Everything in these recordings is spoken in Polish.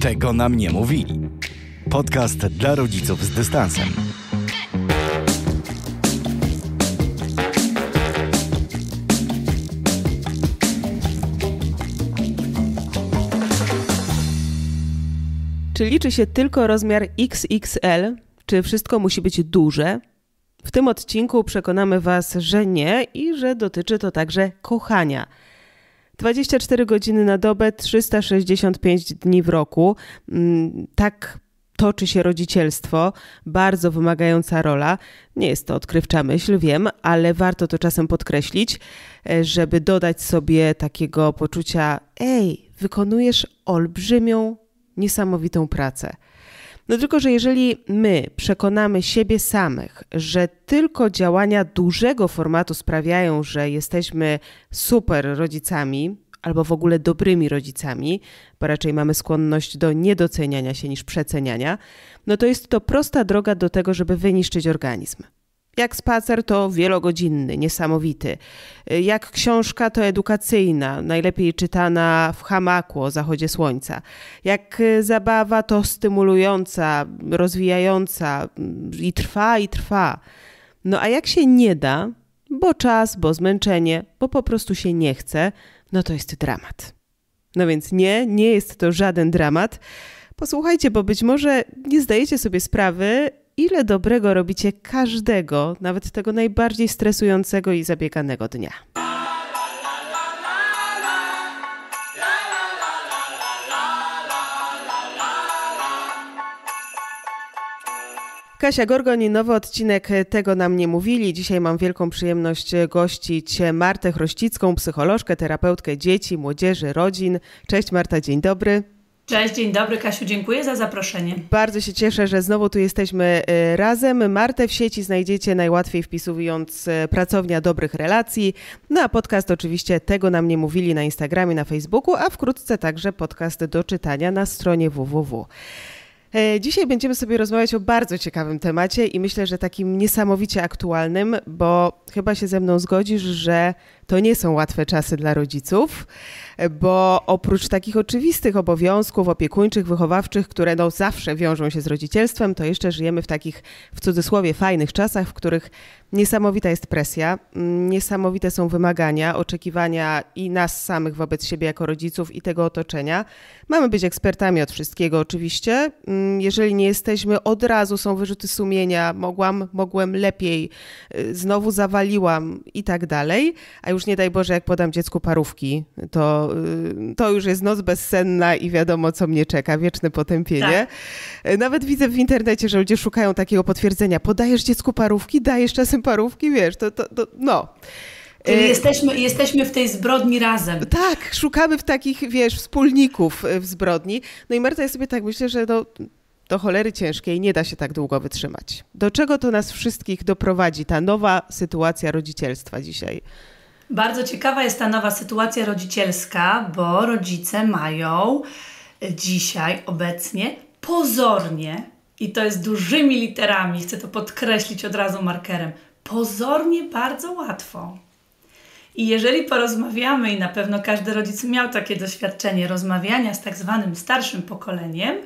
Tego nam nie mówili. Podcast dla rodziców z dystansem. Czy liczy się tylko rozmiar XXL? Czy wszystko musi być duże? W tym odcinku przekonamy Was, że nie i że dotyczy to także kochania. 24 godziny na dobę, 365 dni w roku. Mm, tak toczy się rodzicielstwo, bardzo wymagająca rola. Nie jest to odkrywcza myśl, wiem, ale warto to czasem podkreślić, e, żeby dodać sobie takiego poczucia: ej, wykonujesz olbrzymią, niesamowitą pracę. No tylko, że jeżeli my przekonamy siebie samych, że tylko działania dużego formatu sprawiają, że jesteśmy super rodzicami, albo w ogóle dobrymi rodzicami, bo raczej mamy skłonność do niedoceniania się niż przeceniania, no to jest to prosta droga do tego, żeby wyniszczyć organizm. Jak spacer to wielogodzinny, niesamowity. Jak książka to edukacyjna, najlepiej czytana w hamaku o zachodzie słońca. Jak zabawa to stymulująca, rozwijająca i trwa i trwa. No a jak się nie da, bo czas, bo zmęczenie, bo po prostu się nie chce, no to jest dramat. No więc nie, nie jest to żaden dramat. Posłuchajcie, bo być może nie zdajecie sobie sprawy, ile dobrego robicie każdego, nawet tego najbardziej stresującego i zabieganego dnia. Kasia Gorgon nowy odcinek Tego nam nie mówili. Dzisiaj mam wielką przyjemność gościć Martę Chrościcką, psycholożkę, terapeutkę dzieci, młodzieży, rodzin. Cześć Marta, dzień dobry. Cześć, dzień dobry Kasiu, dziękuję za zaproszenie. Bardzo się cieszę, że znowu tu jesteśmy y, razem. Martę w sieci znajdziecie najłatwiej wpisując y, pracownia dobrych relacji. No a podcast oczywiście tego nam nie mówili na Instagramie, na Facebooku, a wkrótce także podcast do czytania na stronie www. E, dzisiaj będziemy sobie rozmawiać o bardzo ciekawym temacie i myślę, że takim niesamowicie aktualnym, bo chyba się ze mną zgodzisz, że to nie są łatwe czasy dla rodziców, bo oprócz takich oczywistych obowiązków opiekuńczych, wychowawczych, które no zawsze wiążą się z rodzicielstwem, to jeszcze żyjemy w takich, w cudzysłowie, fajnych czasach, w których niesamowita jest presja, niesamowite są wymagania, oczekiwania i nas samych wobec siebie jako rodziców i tego otoczenia. Mamy być ekspertami od wszystkiego oczywiście. Jeżeli nie jesteśmy, od razu są wyrzuty sumienia, mogłam, mogłem lepiej, znowu zawaliłam i tak dalej. A już nie daj Boże, jak podam dziecku parówki, to, y, to już jest noc bezsenna i wiadomo, co mnie czeka, wieczne potępienie. Tak. Nawet widzę w internecie, że ludzie szukają takiego potwierdzenia. Podajesz dziecku parówki, dajesz czasem parówki, wiesz, to, to, to no. Czyli y, jesteśmy, jesteśmy w tej zbrodni razem. Tak, szukamy w takich, wiesz, wspólników y, w zbrodni. No i Marta, ja sobie tak myślę, że no, do cholery ciężkiej nie da się tak długo wytrzymać. Do czego to nas wszystkich doprowadzi, ta nowa sytuacja rodzicielstwa dzisiaj? Bardzo ciekawa jest ta nowa sytuacja rodzicielska, bo rodzice mają dzisiaj, obecnie, pozornie, i to jest dużymi literami, chcę to podkreślić od razu markerem, pozornie bardzo łatwo. I jeżeli porozmawiamy, i na pewno każdy rodzic miał takie doświadczenie rozmawiania z tak zwanym starszym pokoleniem,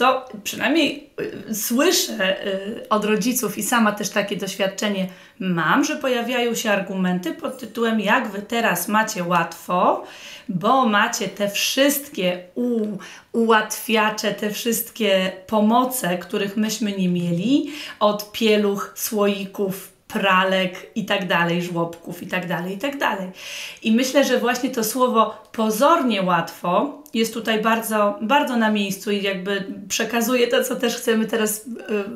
to przynajmniej y, słyszę y, od rodziców i sama też takie doświadczenie mam, że pojawiają się argumenty pod tytułem jak wy teraz macie łatwo, bo macie te wszystkie u, ułatwiacze, te wszystkie pomoce, których myśmy nie mieli, od pieluch, słoików, pralek i tak dalej, żłobków i tak dalej, i tak dalej. I myślę, że właśnie to słowo pozornie łatwo jest tutaj bardzo, bardzo na miejscu i jakby przekazuje to, co też chcemy teraz,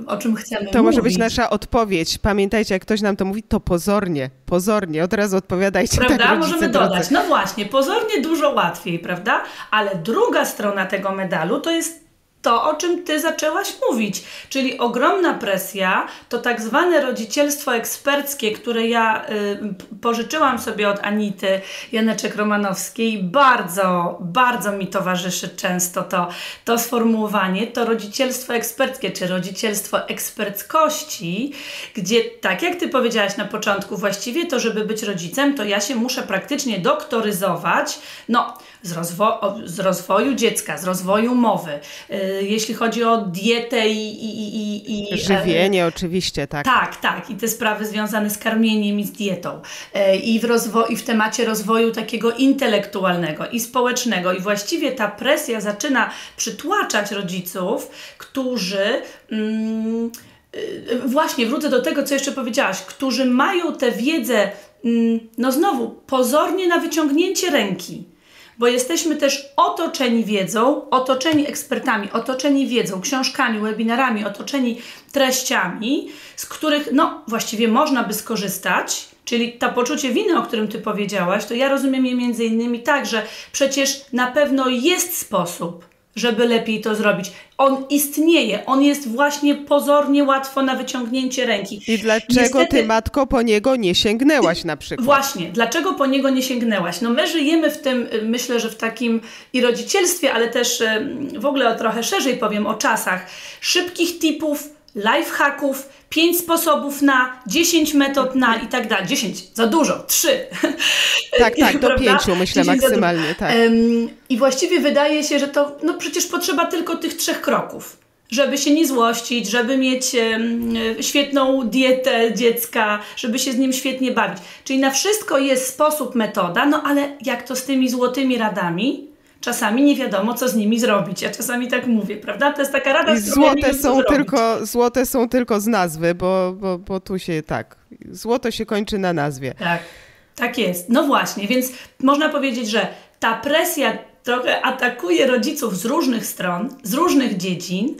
y, o czym chcemy To mówić. może być nasza odpowiedź. Pamiętajcie, jak ktoś nam to mówi, to pozornie, pozornie, od razu odpowiadajcie. Tak, prawda? Tak, Możemy drodzy. dodać. No właśnie, pozornie dużo łatwiej, prawda? Ale druga strona tego medalu to jest to, o czym Ty zaczęłaś mówić, czyli ogromna presja, to tak zwane rodzicielstwo eksperckie, które ja y, pożyczyłam sobie od Anity Janeczek-Romanowskiej, bardzo, bardzo mi towarzyszy często to, to sformułowanie, to rodzicielstwo eksperckie, czy rodzicielstwo eksperckości, gdzie tak jak Ty powiedziałaś na początku, właściwie to, żeby być rodzicem, to ja się muszę praktycznie doktoryzować, no, z, rozwo z rozwoju dziecka, z rozwoju mowy, yy, jeśli chodzi o dietę i... i, i, i Żywienie yy, oczywiście, tak. Tak, tak. I te sprawy związane z karmieniem i z dietą. Yy, I, w I w temacie rozwoju takiego intelektualnego i społecznego. I właściwie ta presja zaczyna przytłaczać rodziców, którzy... Mm, y, właśnie, wrócę do tego, co jeszcze powiedziałaś, którzy mają tę wiedzę, mm, no znowu, pozornie na wyciągnięcie ręki bo jesteśmy też otoczeni wiedzą, otoczeni ekspertami, otoczeni wiedzą, książkami, webinarami, otoczeni treściami, z których no właściwie można by skorzystać, czyli to poczucie winy, o którym Ty powiedziałaś, to ja rozumiem je między innymi tak, że przecież na pewno jest sposób, żeby lepiej to zrobić. On istnieje, on jest właśnie pozornie łatwo na wyciągnięcie ręki. I dlaczego Niestety, ty, matko, po niego nie sięgnęłaś na przykład? Właśnie, dlaczego po niego nie sięgnęłaś? No my żyjemy w tym, myślę, że w takim i rodzicielstwie, ale też w ogóle o trochę szerzej powiem o czasach szybkich tipów, lifehacków, 5 sposobów na, 10 metod na i tak dalej. 10 za dużo, 3. Tak, tak, do 5 myślę maksymalnie. Tak. I właściwie wydaje się, że to no przecież potrzeba tylko tych trzech kroków. Żeby się nie złościć, żeby mieć świetną dietę dziecka, żeby się z nim świetnie bawić. Czyli na wszystko jest sposób, metoda, no ale jak to z tymi złotymi radami, czasami nie wiadomo, co z nimi zrobić. Ja czasami tak mówię, prawda? To jest taka rada, I złote są tylko Złote są tylko z nazwy, bo, bo, bo tu się tak, złoto się kończy na nazwie. Tak, tak jest. No właśnie, więc można powiedzieć, że ta presja trochę atakuje rodziców z różnych stron, z różnych dziedzin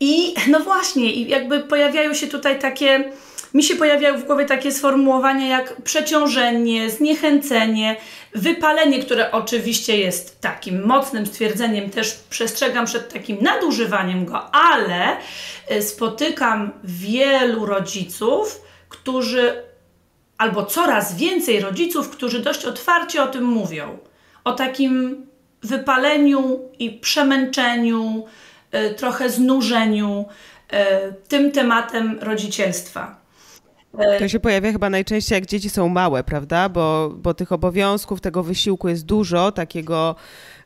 i no właśnie, i jakby pojawiają się tutaj takie mi się pojawiają w głowie takie sformułowania jak przeciążenie, zniechęcenie, wypalenie, które oczywiście jest takim mocnym stwierdzeniem, też przestrzegam przed takim nadużywaniem go, ale e, spotykam wielu rodziców, którzy, albo coraz więcej rodziców, którzy dość otwarcie o tym mówią. O takim wypaleniu i przemęczeniu, e, trochę znużeniu e, tym tematem rodzicielstwa. To się pojawia chyba najczęściej jak dzieci są małe, prawda? Bo, bo tych obowiązków, tego wysiłku jest dużo, takiego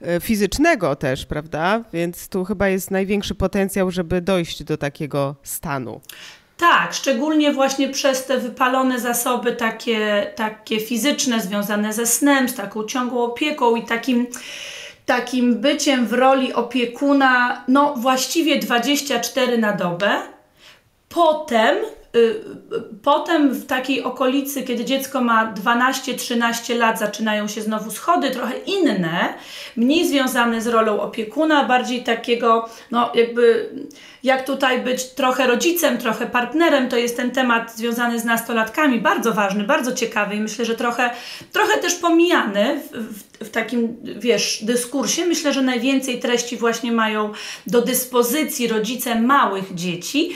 e, fizycznego też, prawda? Więc tu chyba jest największy potencjał, żeby dojść do takiego stanu. Tak, szczególnie właśnie przez te wypalone zasoby takie, takie fizyczne, związane ze snem, z taką ciągłą opieką i takim, takim byciem w roli opiekuna, no właściwie 24 na dobę. Potem potem w takiej okolicy, kiedy dziecko ma 12-13 lat, zaczynają się znowu schody, trochę inne, mniej związane z rolą opiekuna, bardziej takiego, no jakby, jak tutaj być trochę rodzicem, trochę partnerem, to jest ten temat związany z nastolatkami, bardzo ważny, bardzo ciekawy i myślę, że trochę, trochę też pomijany w, w, w takim, wiesz, dyskursie. Myślę, że najwięcej treści właśnie mają do dyspozycji rodzice małych dzieci,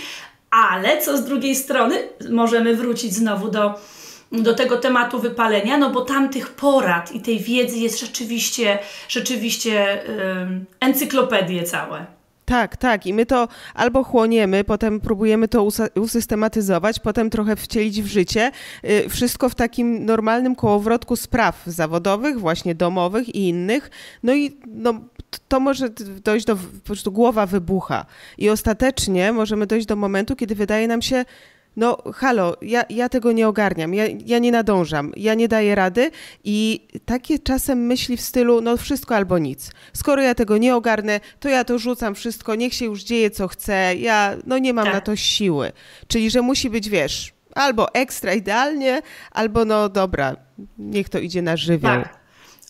ale co z drugiej strony, możemy wrócić znowu do, do tego tematu wypalenia, no bo tam tych porad i tej wiedzy jest rzeczywiście, rzeczywiście yy, encyklopedie całe. Tak, tak. I my to albo chłoniemy, potem próbujemy to usystematyzować, potem trochę wcielić w życie. Y, wszystko w takim normalnym kołowrotku spraw zawodowych, właśnie domowych i innych. No i no, to może dojść do, po prostu głowa wybucha. I ostatecznie możemy dojść do momentu, kiedy wydaje nam się, no halo, ja, ja tego nie ogarniam, ja, ja nie nadążam, ja nie daję rady i takie czasem myśli w stylu, no wszystko albo nic. Skoro ja tego nie ogarnę, to ja to rzucam wszystko, niech się już dzieje co chce, ja no nie mam tak. na to siły. Czyli, że musi być, wiesz, albo ekstra idealnie, albo no dobra, niech to idzie na żywioł. Tak.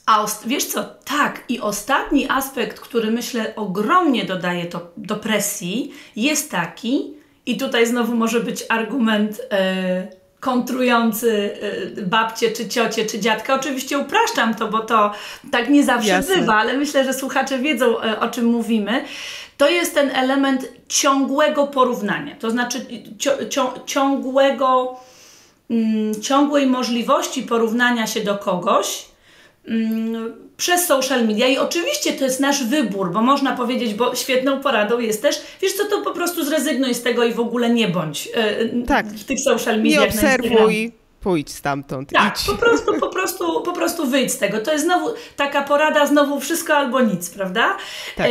A wiesz co, tak, i ostatni aspekt, który myślę ogromnie dodaje to do presji, jest taki, i tutaj znowu może być argument e, kontrujący e, babcie, czy ciocie, czy dziadka. Oczywiście upraszczam to, bo to tak nie zawsze Jasne. bywa, ale myślę, że słuchacze wiedzą, e, o czym mówimy. To jest ten element ciągłego porównania, to znaczy ciągłego, mm, ciągłej możliwości porównania się do kogoś przez social media i oczywiście to jest nasz wybór, bo można powiedzieć, bo świetną poradą jest też, wiesz co, to po prostu zrezygnuj z tego i w ogóle nie bądź yy, tak. w tych social mediach. Nie obserwuj, pójdź stamtąd, tak, idź. po prostu, po prostu, po prostu wyjdź z tego. To jest znowu taka porada, znowu wszystko albo nic, prawda? Tak.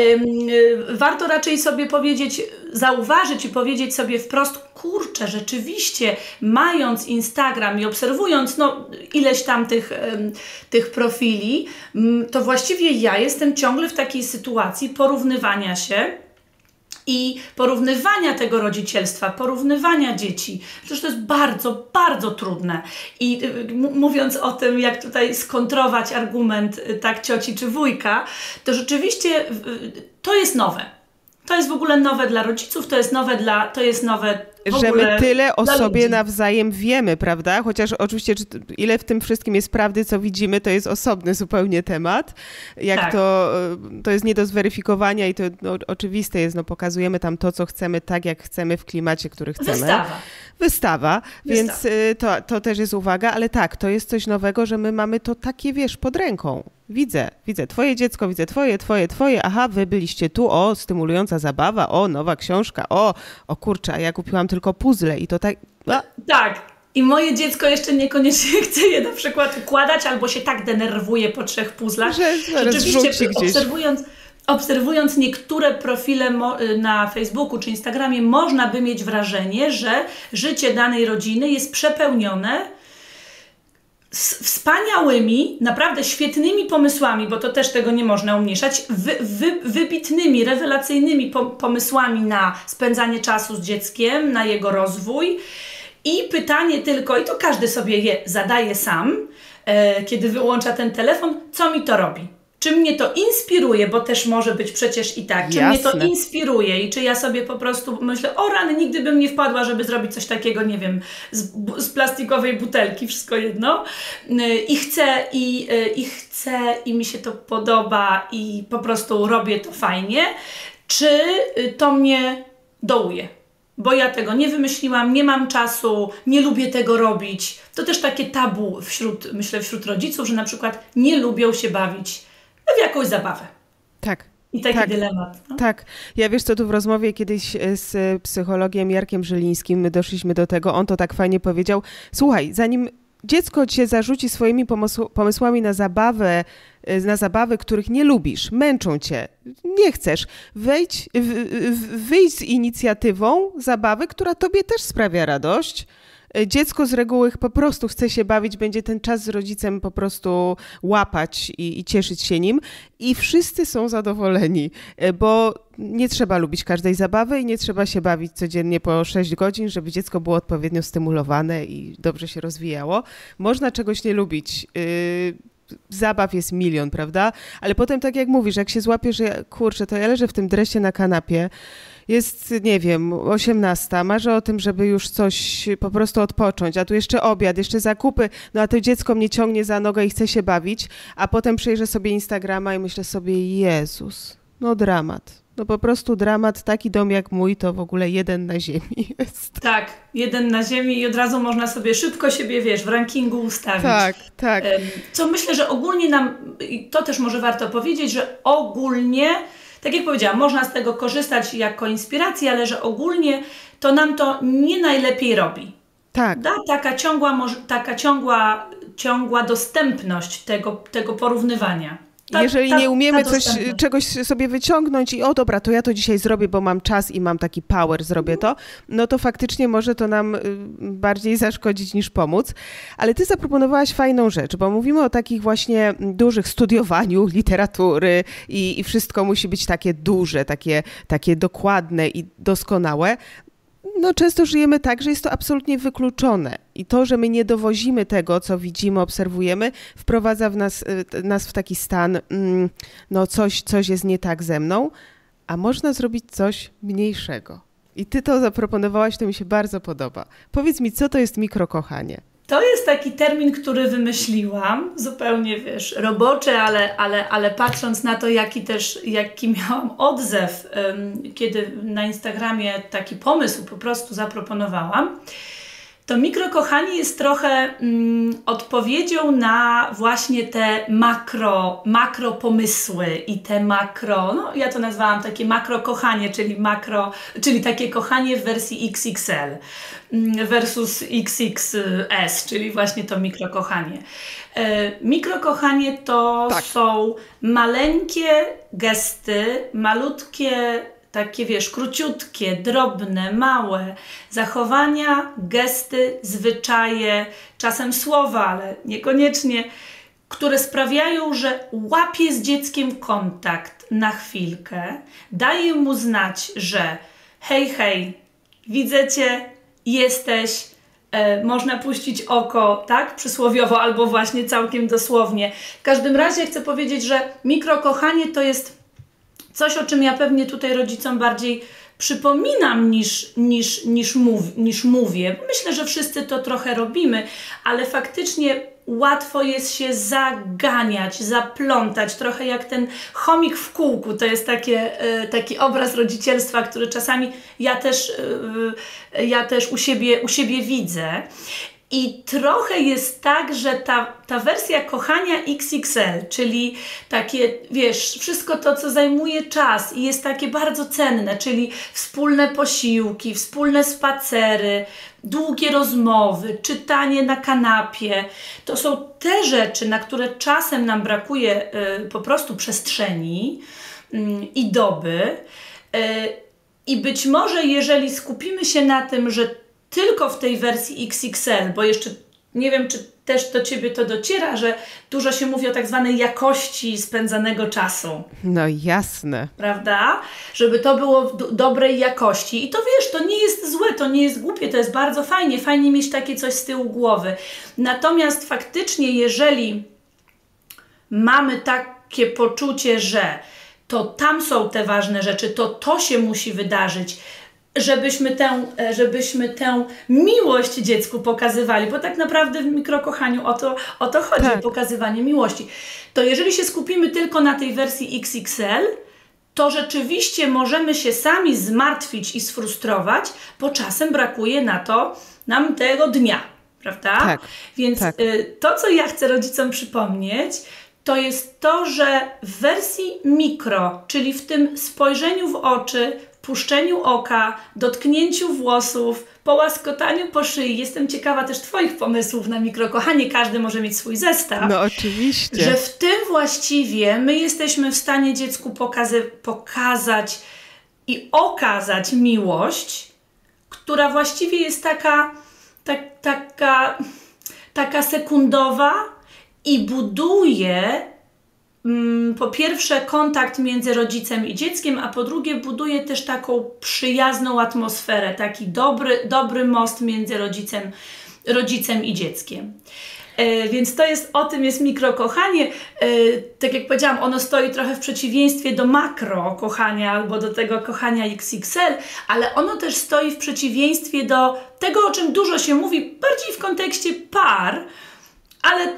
warto raczej sobie powiedzieć, zauważyć i powiedzieć sobie wprost, kurczę, rzeczywiście, mając Instagram i obserwując no, ileś tam tych, tych profili, to właściwie ja jestem ciągle w takiej sytuacji porównywania się i porównywania tego rodzicielstwa, porównywania dzieci. Przecież to jest bardzo, bardzo trudne. I y, mówiąc o tym, jak tutaj skontrować argument y, tak cioci czy wujka, to rzeczywiście to jest nowe. To jest w ogóle nowe dla rodziców, to jest nowe dla, to jest nowe że my tyle o sobie ludzi. nawzajem wiemy, prawda? Chociaż oczywiście, ile w tym wszystkim jest prawdy, co widzimy, to jest osobny zupełnie temat. Jak tak. to, e, to jest nie do zweryfikowania i to no, oczywiste jest, no pokazujemy tam to, co chcemy, tak jak chcemy, w klimacie, który chcemy. Wystawa. Wystawa, więc e, to, to też jest uwaga, ale tak, to jest coś nowego, że my mamy to takie, wiesz, pod ręką. Widzę, widzę twoje dziecko, widzę twoje, twoje, twoje, aha, wy byliście tu, o, stymulująca zabawa, o, nowa książka, o, o kurczę, a ja kupiłam tylko puzzle i to tak... A. Tak, i moje dziecko jeszcze niekoniecznie chce je na przykład układać, albo się tak denerwuje po trzech puzzlach. Że Rzeczywiście, obserwując, obserwując niektóre profile na Facebooku czy Instagramie, można by mieć wrażenie, że życie danej rodziny jest przepełnione wspaniałymi, naprawdę świetnymi pomysłami, bo to też tego nie można umniejszać, wy, wy, wybitnymi, rewelacyjnymi pomysłami na spędzanie czasu z dzieckiem, na jego rozwój. I pytanie tylko, i to każdy sobie je zadaje sam, e, kiedy wyłącza ten telefon, co mi to robi? Czy mnie to inspiruje, bo też może być przecież i tak, czy Jasne. mnie to inspiruje? I czy ja sobie po prostu myślę, o rany, nigdy bym nie wpadła, żeby zrobić coś takiego, nie wiem, z, z plastikowej butelki, wszystko jedno. I chcę i, i chcę i mi się to podoba i po prostu robię to fajnie, czy to mnie dołuje, bo ja tego nie wymyśliłam, nie mam czasu, nie lubię tego robić. To też takie tabu wśród, myślę, wśród rodziców, że na przykład nie lubią się bawić w jakąś zabawę. Tak. I taki tak, dylemat. No? Tak. Ja wiesz co, tu w rozmowie kiedyś e, z psychologiem Jarkiem Żylińskim my doszliśmy do tego, on to tak fajnie powiedział, słuchaj, zanim dziecko cię zarzuci swoimi pomysłami na zabawę, e, na zabawy, których nie lubisz, męczą cię, nie chcesz, wejdź, wyjdź z inicjatywą zabawy, która tobie też sprawia radość, E, dziecko z reguły po prostu chce się bawić, będzie ten czas z rodzicem po prostu łapać i, i cieszyć się nim i wszyscy są zadowoleni, e, bo nie trzeba lubić każdej zabawy i nie trzeba się bawić codziennie po 6 godzin, żeby dziecko było odpowiednio stymulowane i dobrze się rozwijało. Można czegoś nie lubić. Yy, zabaw jest milion, prawda? Ale potem, tak jak mówisz, jak się złapiesz, że kurczę, to ja leżę w tym dresie na kanapie, jest, nie wiem, 18, marzę o tym, żeby już coś po prostu odpocząć, a tu jeszcze obiad, jeszcze zakupy, no a to dziecko mnie ciągnie za nogę i chce się bawić, a potem przejrzę sobie Instagrama i myślę sobie, Jezus, no dramat. No po prostu dramat, taki dom jak mój to w ogóle jeden na ziemi jest. Tak, jeden na ziemi i od razu można sobie szybko siebie, wiesz, w rankingu ustawić. Tak, tak. Co myślę, że ogólnie nam, i to też może warto powiedzieć, że ogólnie tak jak powiedziałam, można z tego korzystać jako inspiracji, ale że ogólnie to nam to nie najlepiej robi. Tak. Da, taka ciągła, taka ciągła, ciągła dostępność tego, tego porównywania. Ta, Jeżeli ta, nie umiemy coś, czegoś sobie wyciągnąć i o dobra, to ja to dzisiaj zrobię, bo mam czas i mam taki power, zrobię to, no to faktycznie może to nam y, bardziej zaszkodzić niż pomóc. Ale ty zaproponowałaś fajną rzecz, bo mówimy o takich właśnie dużych studiowaniu literatury i, i wszystko musi być takie duże, takie, takie dokładne i doskonałe no, często żyjemy tak, że jest to absolutnie wykluczone. I to, że my nie dowozimy tego, co widzimy, obserwujemy, wprowadza w nas, y, nas w taki stan, mm, no coś, coś jest nie tak ze mną, a można zrobić coś mniejszego. I ty to zaproponowałaś, to mi się bardzo podoba. Powiedz mi, co to jest mikrokochanie? To jest taki termin, który wymyśliłam, zupełnie wiesz, roboczy, ale, ale, ale patrząc na to, jaki też, jaki miałam odzew, kiedy na Instagramie taki pomysł po prostu zaproponowałam, to mikrokochanie jest trochę mm, odpowiedzią na właśnie te makro, makro pomysły i te makro, no ja to nazwałam takie makro kochanie, czyli makro, czyli takie kochanie w wersji XXL mm, versus XXS, czyli właśnie to mikrokochanie. E, mikrokochanie to tak. są maleńkie gesty, malutkie takie wiesz, króciutkie, drobne, małe zachowania, gesty, zwyczaje, czasem słowa, ale niekoniecznie, które sprawiają, że łapie z dzieckiem kontakt na chwilkę, daje mu znać, że hej, hej, widzę cię, jesteś, e, można puścić oko, tak, przysłowiowo, albo właśnie całkiem dosłownie. W każdym razie chcę powiedzieć, że mikrokochanie to jest Coś, o czym ja pewnie tutaj rodzicom bardziej przypominam niż, niż, niż, mów, niż mówię. Myślę, że wszyscy to trochę robimy, ale faktycznie łatwo jest się zaganiać, zaplątać, trochę jak ten chomik w kółku. To jest takie, e, taki obraz rodzicielstwa, który czasami ja też, e, ja też u, siebie, u siebie widzę. I trochę jest tak, że ta, ta wersja kochania XXL, czyli takie, wiesz, wszystko to, co zajmuje czas i jest takie bardzo cenne, czyli wspólne posiłki, wspólne spacery, długie rozmowy, czytanie na kanapie, to są te rzeczy, na które czasem nam brakuje y, po prostu przestrzeni y, i doby. Y, I być może, jeżeli skupimy się na tym, że tylko w tej wersji XXL, bo jeszcze nie wiem, czy też do Ciebie to dociera, że dużo się mówi o tak zwanej jakości spędzanego czasu. No jasne. Prawda? Żeby to było w dobrej jakości. I to wiesz, to nie jest złe, to nie jest głupie, to jest bardzo fajnie. Fajnie mieć takie coś z tyłu głowy. Natomiast faktycznie, jeżeli mamy takie poczucie, że to tam są te ważne rzeczy, to to się musi wydarzyć, żebyśmy tę, e, żebyśmy tę miłość dziecku pokazywali, bo tak naprawdę w mikrokochaniu o to, o to chodzi, tak. pokazywanie miłości. To jeżeli się skupimy tylko na tej wersji XXL, to rzeczywiście możemy się sami zmartwić i sfrustrować, bo czasem brakuje na to nam tego dnia, prawda? Tak. Więc tak. Y, to, co ja chcę rodzicom przypomnieć, to jest to, że w wersji mikro, czyli w tym spojrzeniu w oczy, puszczeniu oka, dotknięciu włosów, połaskotaniu po szyi. Jestem ciekawa też Twoich pomysłów na mikrokochanie. Każdy może mieć swój zestaw. No oczywiście. Że w tym właściwie my jesteśmy w stanie dziecku pokazy- pokazać i okazać miłość, która właściwie jest taka, tak, taka, taka sekundowa i buduje po pierwsze kontakt między rodzicem i dzieckiem, a po drugie buduje też taką przyjazną atmosferę, taki dobry, dobry most między rodzicem, rodzicem i dzieckiem. E, więc to jest, o tym jest mikrokochanie. E, tak jak powiedziałam, ono stoi trochę w przeciwieństwie do makro kochania albo do tego kochania XXL, ale ono też stoi w przeciwieństwie do tego, o czym dużo się mówi, bardziej w kontekście par, ale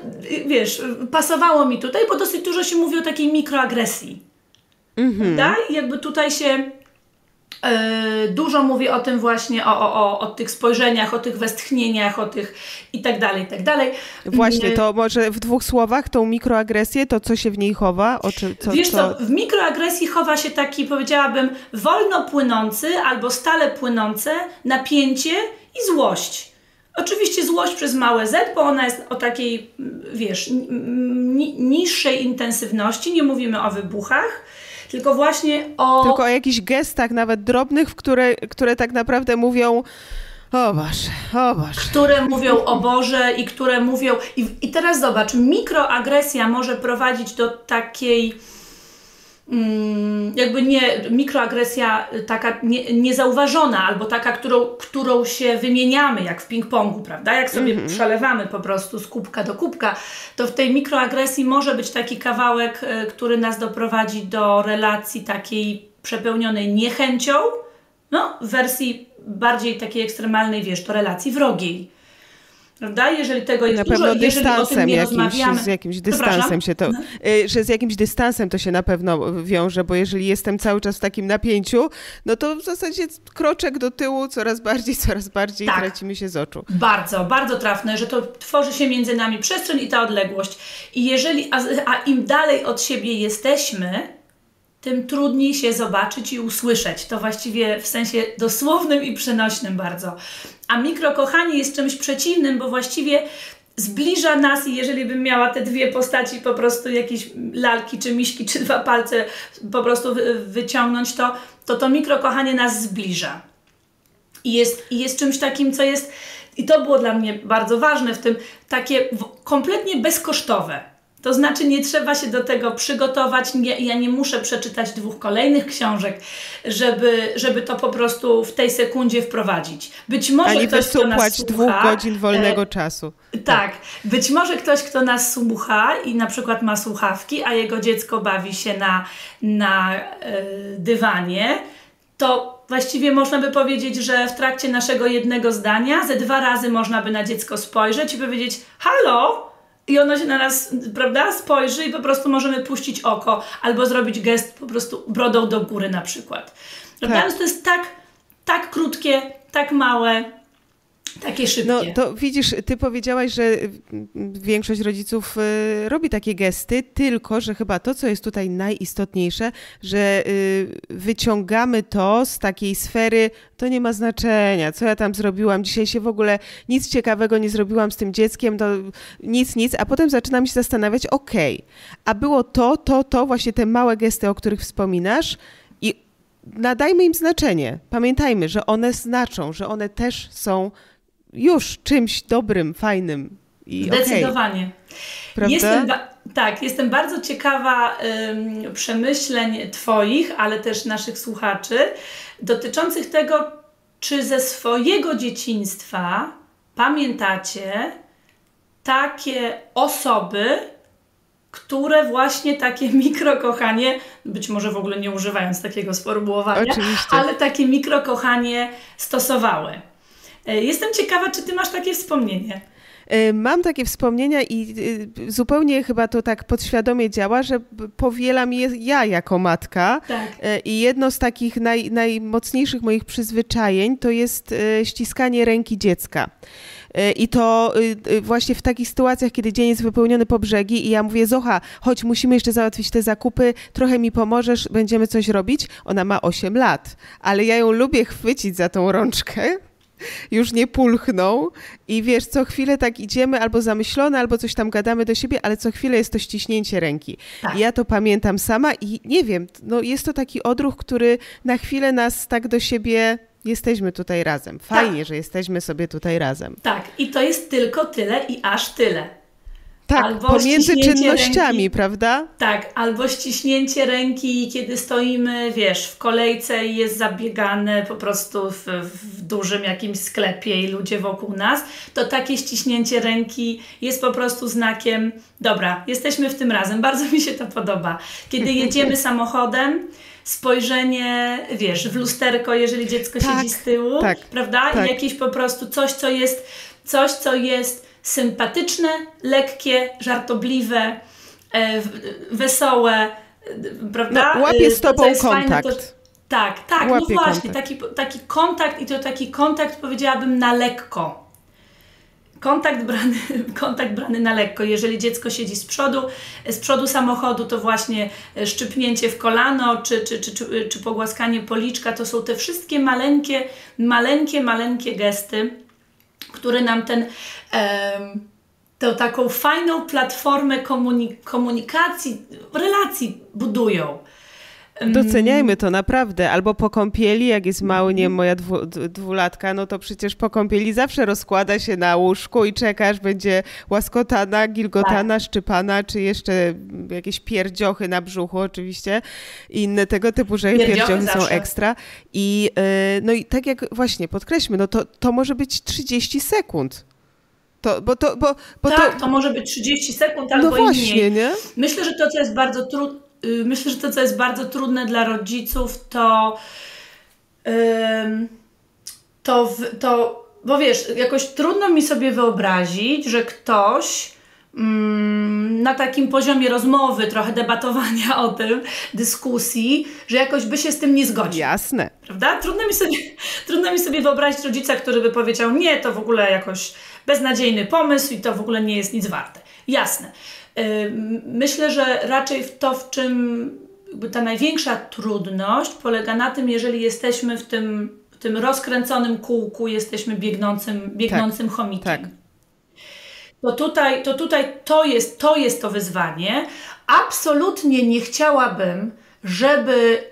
wiesz, pasowało mi tutaj, bo dosyć dużo się mówi o takiej mikroagresji. Mhm. Jakby tutaj się e, dużo mówi o tym właśnie, o, o, o, o tych spojrzeniach, o tych westchnieniach, o tych i tak dalej, i tak dalej. Właśnie, to może w dwóch słowach tą mikroagresję, to co się w niej chowa? O czy, co, Wiesz co, w mikroagresji chowa się taki, powiedziałabym, wolno płynący albo stale płynące napięcie i złość. Oczywiście złość przez małe z, bo ona jest o takiej, wiesz, niższej intensywności, nie mówimy o wybuchach, tylko właśnie o... Tylko o jakichś gestach, nawet drobnych, które, które tak naprawdę mówią... O Boże, o Boże. Które mówią o Boże i które mówią... I, i teraz zobacz, mikroagresja może prowadzić do takiej jakby nie mikroagresja taka nie, niezauważona, albo taka, którą, którą się wymieniamy, jak w ping-pongu, prawda? Jak sobie mm -hmm. przelewamy po prostu z kubka do kubka, to w tej mikroagresji może być taki kawałek, e, który nas doprowadzi do relacji takiej przepełnionej niechęcią, no w wersji bardziej takiej ekstremalnej, wiesz, do relacji wrogiej. Prawda? Jeżeli tego jest na dużo, pewno dystansem jakimś, z jakimś dystansem się to, no. Y, że z jakimś dystansem to się na pewno wiąże, bo jeżeli jestem cały czas w takim napięciu, no to w zasadzie kroczek do tyłu coraz bardziej, coraz bardziej tak. tracimy się z oczu. Bardzo, bardzo trafne, że to tworzy się między nami przestrzeń i ta odległość. I jeżeli, a, a im dalej od siebie jesteśmy, tym trudniej się zobaczyć i usłyszeć. To właściwie w sensie dosłownym i przenośnym bardzo. A mikrokochanie jest czymś przeciwnym, bo właściwie zbliża nas i jeżeli bym miała te dwie postaci, po prostu jakieś lalki, czy miśki, czy dwa palce po prostu wyciągnąć, to to, to mikrokochanie nas zbliża. I jest, I jest czymś takim, co jest, i to było dla mnie bardzo ważne w tym, takie kompletnie bezkosztowe. To znaczy, nie trzeba się do tego przygotować. Nie, ja nie muszę przeczytać dwóch kolejnych książek, żeby, żeby to po prostu w tej sekundzie wprowadzić. Być może Ani ktoś, kto nas słucha, dwóch godzin wolnego e, czasu. Tak. tak. Być może ktoś, kto nas słucha i na przykład ma słuchawki, a jego dziecko bawi się na, na e, dywanie, to właściwie można by powiedzieć, że w trakcie naszego jednego zdania ze dwa razy można by na dziecko spojrzeć i powiedzieć: Halo, i ono się na nas, prawda, spojrzy i po prostu możemy puścić oko albo zrobić gest po prostu brodą do góry na przykład. Prawda? Tak. To jest tak, tak krótkie, tak małe, takie szybkie. No to widzisz, ty powiedziałaś, że większość rodziców y, robi takie gesty, tylko że chyba to, co jest tutaj najistotniejsze, że y, wyciągamy to z takiej sfery, to nie ma znaczenia, co ja tam zrobiłam, dzisiaj się w ogóle nic ciekawego nie zrobiłam z tym dzieckiem, to nic, nic, a potem zaczynam się zastanawiać, okej, okay, a było to, to, to, właśnie te małe gesty, o których wspominasz, i nadajmy im znaczenie. Pamiętajmy, że one znaczą, że one też są już czymś dobrym, fajnym. I Zdecydowanie. Okay. Jestem tak, jestem bardzo ciekawa ym, przemyśleń Twoich, ale też naszych słuchaczy, dotyczących tego, czy ze swojego dzieciństwa pamiętacie takie osoby, które właśnie takie mikrokochanie, być może w ogóle nie używając takiego sformułowania, Oczywiście. ale takie mikrokochanie stosowały. E, jestem ciekawa, czy ty masz takie wspomnienie. E, mam takie wspomnienia i e, zupełnie chyba to tak podświadomie działa, że powielam je ja jako matka. Tak. I jedno z takich naj, najmocniejszych moich przyzwyczajeń to jest ściskanie ręki dziecka. I to właśnie w takich sytuacjach, kiedy dzień jest wypełniony po brzegi i ja mówię, Zocha, chodź, musimy jeszcze załatwić te zakupy, trochę mi pomożesz, będziemy coś robić. Ona ma 8 lat, ale ja ją lubię chwycić za tą rączkę już nie pulchną i wiesz, co chwilę tak idziemy albo zamyślone, albo coś tam gadamy do siebie, ale co chwilę jest to ściśnięcie ręki. Tak. Ja to pamiętam sama i nie wiem, no jest to taki odruch, który na chwilę nas tak do siebie jesteśmy tutaj razem. Fajnie, tak. że jesteśmy sobie tutaj razem. Tak, i to jest tylko tyle i aż tyle. Tak, albo pomiędzy czynnościami, ręki, prawda? Tak, albo ściśnięcie ręki, kiedy stoimy, wiesz, w kolejce i jest zabiegane po prostu w, w dużym jakimś sklepie i ludzie wokół nas, to takie ściśnięcie ręki jest po prostu znakiem, dobra, jesteśmy w tym razem, bardzo mi się to podoba. Kiedy jedziemy samochodem, spojrzenie, wiesz, w lusterko, jeżeli dziecko tak, siedzi z tyłu, tak, prawda? Tak. I jakieś po prostu coś, co jest, coś, co jest sympatyczne, lekkie, żartobliwe, e, wesołe, e, prawda? No, łapie z tobą to, kontakt. Fajne, to, tak, tak, łapie no właśnie, kontakt. Taki, taki kontakt i to taki kontakt powiedziałabym na lekko. Kontakt brany, kontakt brany na lekko. Jeżeli dziecko siedzi z przodu, z przodu samochodu, to właśnie szczypnięcie w kolano czy, czy, czy, czy, czy pogłaskanie policzka, to są te wszystkie maleńkie, maleńkie, maleńkie gesty, które nam ten, tę taką fajną platformę komunik komunikacji, relacji budują. Doceniajmy to naprawdę. Albo po kąpieli, jak jest mały, nie moja dwu, dwulatka, no to przecież po kąpieli zawsze rozkłada się na łóżku i czekasz, będzie łaskotana, gilgotana, tak. szczypana, czy jeszcze jakieś pierdziochy na brzuchu oczywiście. Inne tego typu rzeczy, pierdziochy, są ekstra. I yy, no i tak jak właśnie podkreślmy, no to, to może być 30 sekund. To, bo to, bo, bo tak, to... to może być 30 sekund albo no właśnie, mniej. Nie? Myślę, że to, co jest bardzo trudne, myślę, że to, co jest bardzo trudne dla rodziców, to, to, to bo wiesz, jakoś trudno mi sobie wyobrazić, że ktoś mm, na takim poziomie rozmowy, trochę debatowania o tym, dyskusji, że jakoś by się z tym nie zgodził. Jasne. Prawda? Trudno mi sobie, trudno mi sobie wyobrazić rodzica, który by powiedział, nie, to w ogóle jakoś beznadziejny pomysł i to w ogóle nie jest nic warte. Jasne. Myślę, że raczej w to, w czym ta największa trudność polega na tym, jeżeli jesteśmy w tym, w tym rozkręconym kółku, jesteśmy biegnącym, biegnącym tak, chomikiem. Tak. To tutaj, to tutaj to jest, to jest to wyzwanie. Absolutnie nie chciałabym, żeby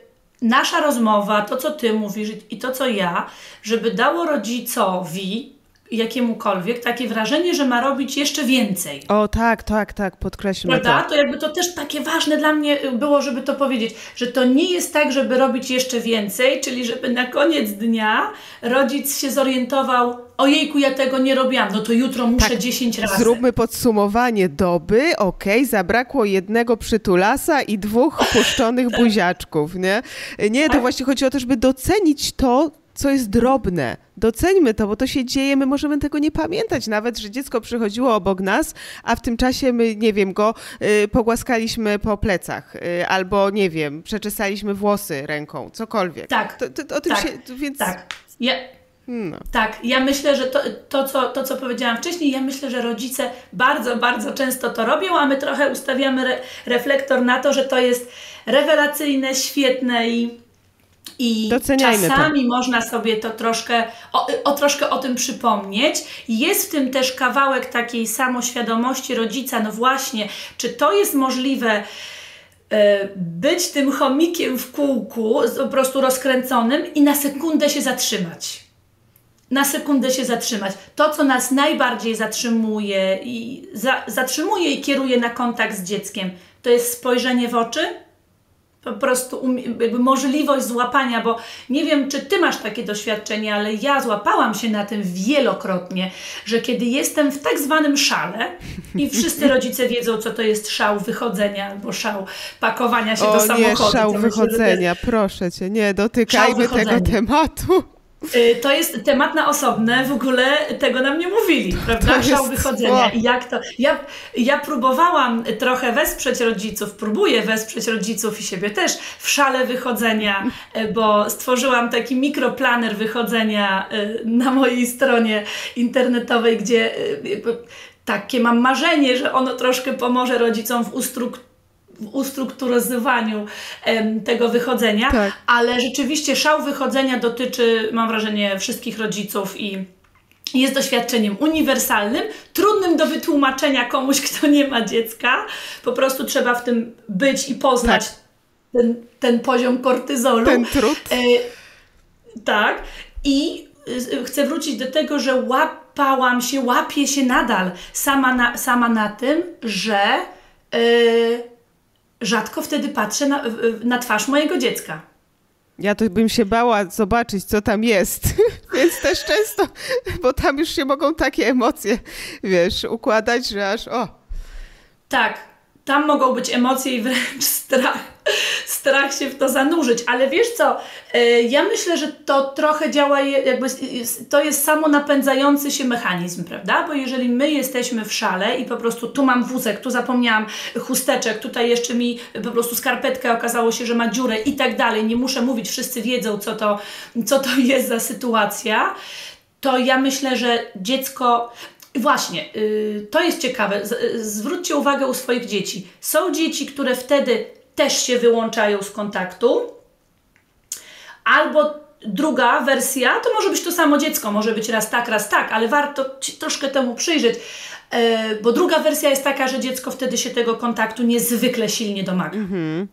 nasza rozmowa, to co ty mówisz i to co ja, żeby dało rodzicowi jakiemukolwiek takie wrażenie, że ma robić jeszcze więcej. O tak, tak, tak, podkreślmy Prawda? To. to jakby to też takie ważne dla mnie było, żeby to powiedzieć, że to nie jest tak, żeby robić jeszcze więcej, czyli żeby na koniec dnia rodzic się zorientował, ojejku, ja tego nie robiłam, no to jutro muszę tak, 10 razy. Zróbmy podsumowanie doby, okej, okay, zabrakło jednego przytulasa i dwóch puszczonych tak. buziaczków, nie? Nie, to tak. właśnie chodzi o to, żeby docenić to, co jest drobne. Doceńmy to, bo to się dzieje, my możemy tego nie pamiętać. Nawet, że dziecko przychodziło obok nas, a w tym czasie my, nie wiem, go y, pogłaskaliśmy po plecach, y, albo, nie wiem, przeczesaliśmy włosy ręką, cokolwiek. Tak, to, to, o tym tak, się, więc... Tak, ja, no. Tak, ja myślę, że to, to, co, to, co powiedziałam wcześniej, ja myślę, że rodzice bardzo, bardzo często to robią, a my trochę ustawiamy re, reflektor na to, że to jest rewelacyjne, świetne i i Doceniajmy czasami to. można sobie to troszkę o, o, troszkę o tym przypomnieć. Jest w tym też kawałek takiej samoświadomości rodzica, no właśnie, czy to jest możliwe e, być tym chomikiem w kółku, po prostu rozkręconym i na sekundę się zatrzymać. Na sekundę się zatrzymać. To, co nas najbardziej zatrzymuje i za, zatrzymuje i kieruje na kontakt z dzieckiem, to jest spojrzenie w oczy, po prostu jakby możliwość złapania, bo nie wiem, czy ty masz takie doświadczenie, ale ja złapałam się na tym wielokrotnie, że kiedy jestem w tak zwanym szale i wszyscy rodzice wiedzą, co to jest szał wychodzenia albo szał pakowania się o, do samochodu. Nie, szał wychodzenia, proszę cię, nie dotykajmy tego tematu. Y, to jest temat na osobne, w ogóle tego nam nie mówili, prawda? Szał wychodzenia. I jak to. Ja, ja próbowałam trochę wesprzeć rodziców, próbuję wesprzeć rodziców i siebie też w szale wychodzenia, y, bo stworzyłam taki mikroplaner wychodzenia y, na mojej stronie internetowej, gdzie takie mam marzenie, że ono troszkę pomoże rodzicom w ustrukturowaniu ustrukturyzowaniu tego wychodzenia, tak. ale rzeczywiście szał wychodzenia dotyczy, mam wrażenie, wszystkich rodziców i jest doświadczeniem uniwersalnym, trudnym do wytłumaczenia komuś, kto nie ma dziecka. Po prostu trzeba w tym być i poznać tak. ten, ten poziom kortyzolu. Ten trud. E, tak. I y, chcę wrócić do tego, że łapałam się, łapię się nadal sama na, sama na tym, że. Y, rzadko wtedy patrzę na, na twarz mojego dziecka. Ja to bym się bała zobaczyć, co tam jest. Więc też często, bo tam już się mogą takie emocje, wiesz, układać, że aż o. Tak, tam mogą być emocje i wręcz strach, strach się w to zanurzyć. Ale wiesz co, e, ja myślę, że to trochę działa, jakby to jest samo napędzający się mechanizm, prawda? Bo jeżeli my jesteśmy w szale i po prostu tu mam wózek, tu zapomniałam chusteczek, tutaj jeszcze mi po prostu skarpetkę okazało się, że ma dziurę i tak dalej, nie muszę mówić, wszyscy wiedzą, co to, co to jest za sytuacja to ja myślę, że dziecko, Właśnie, yy, to jest ciekawe. Z, zwróćcie uwagę u swoich dzieci. Są dzieci, które wtedy też się wyłączają z kontaktu, albo druga wersja, to może być to samo dziecko, może być raz tak, raz tak, ale warto troszkę temu przyjrzeć, yy, bo druga wersja jest taka, że dziecko wtedy się tego kontaktu niezwykle silnie domaga. Mhm.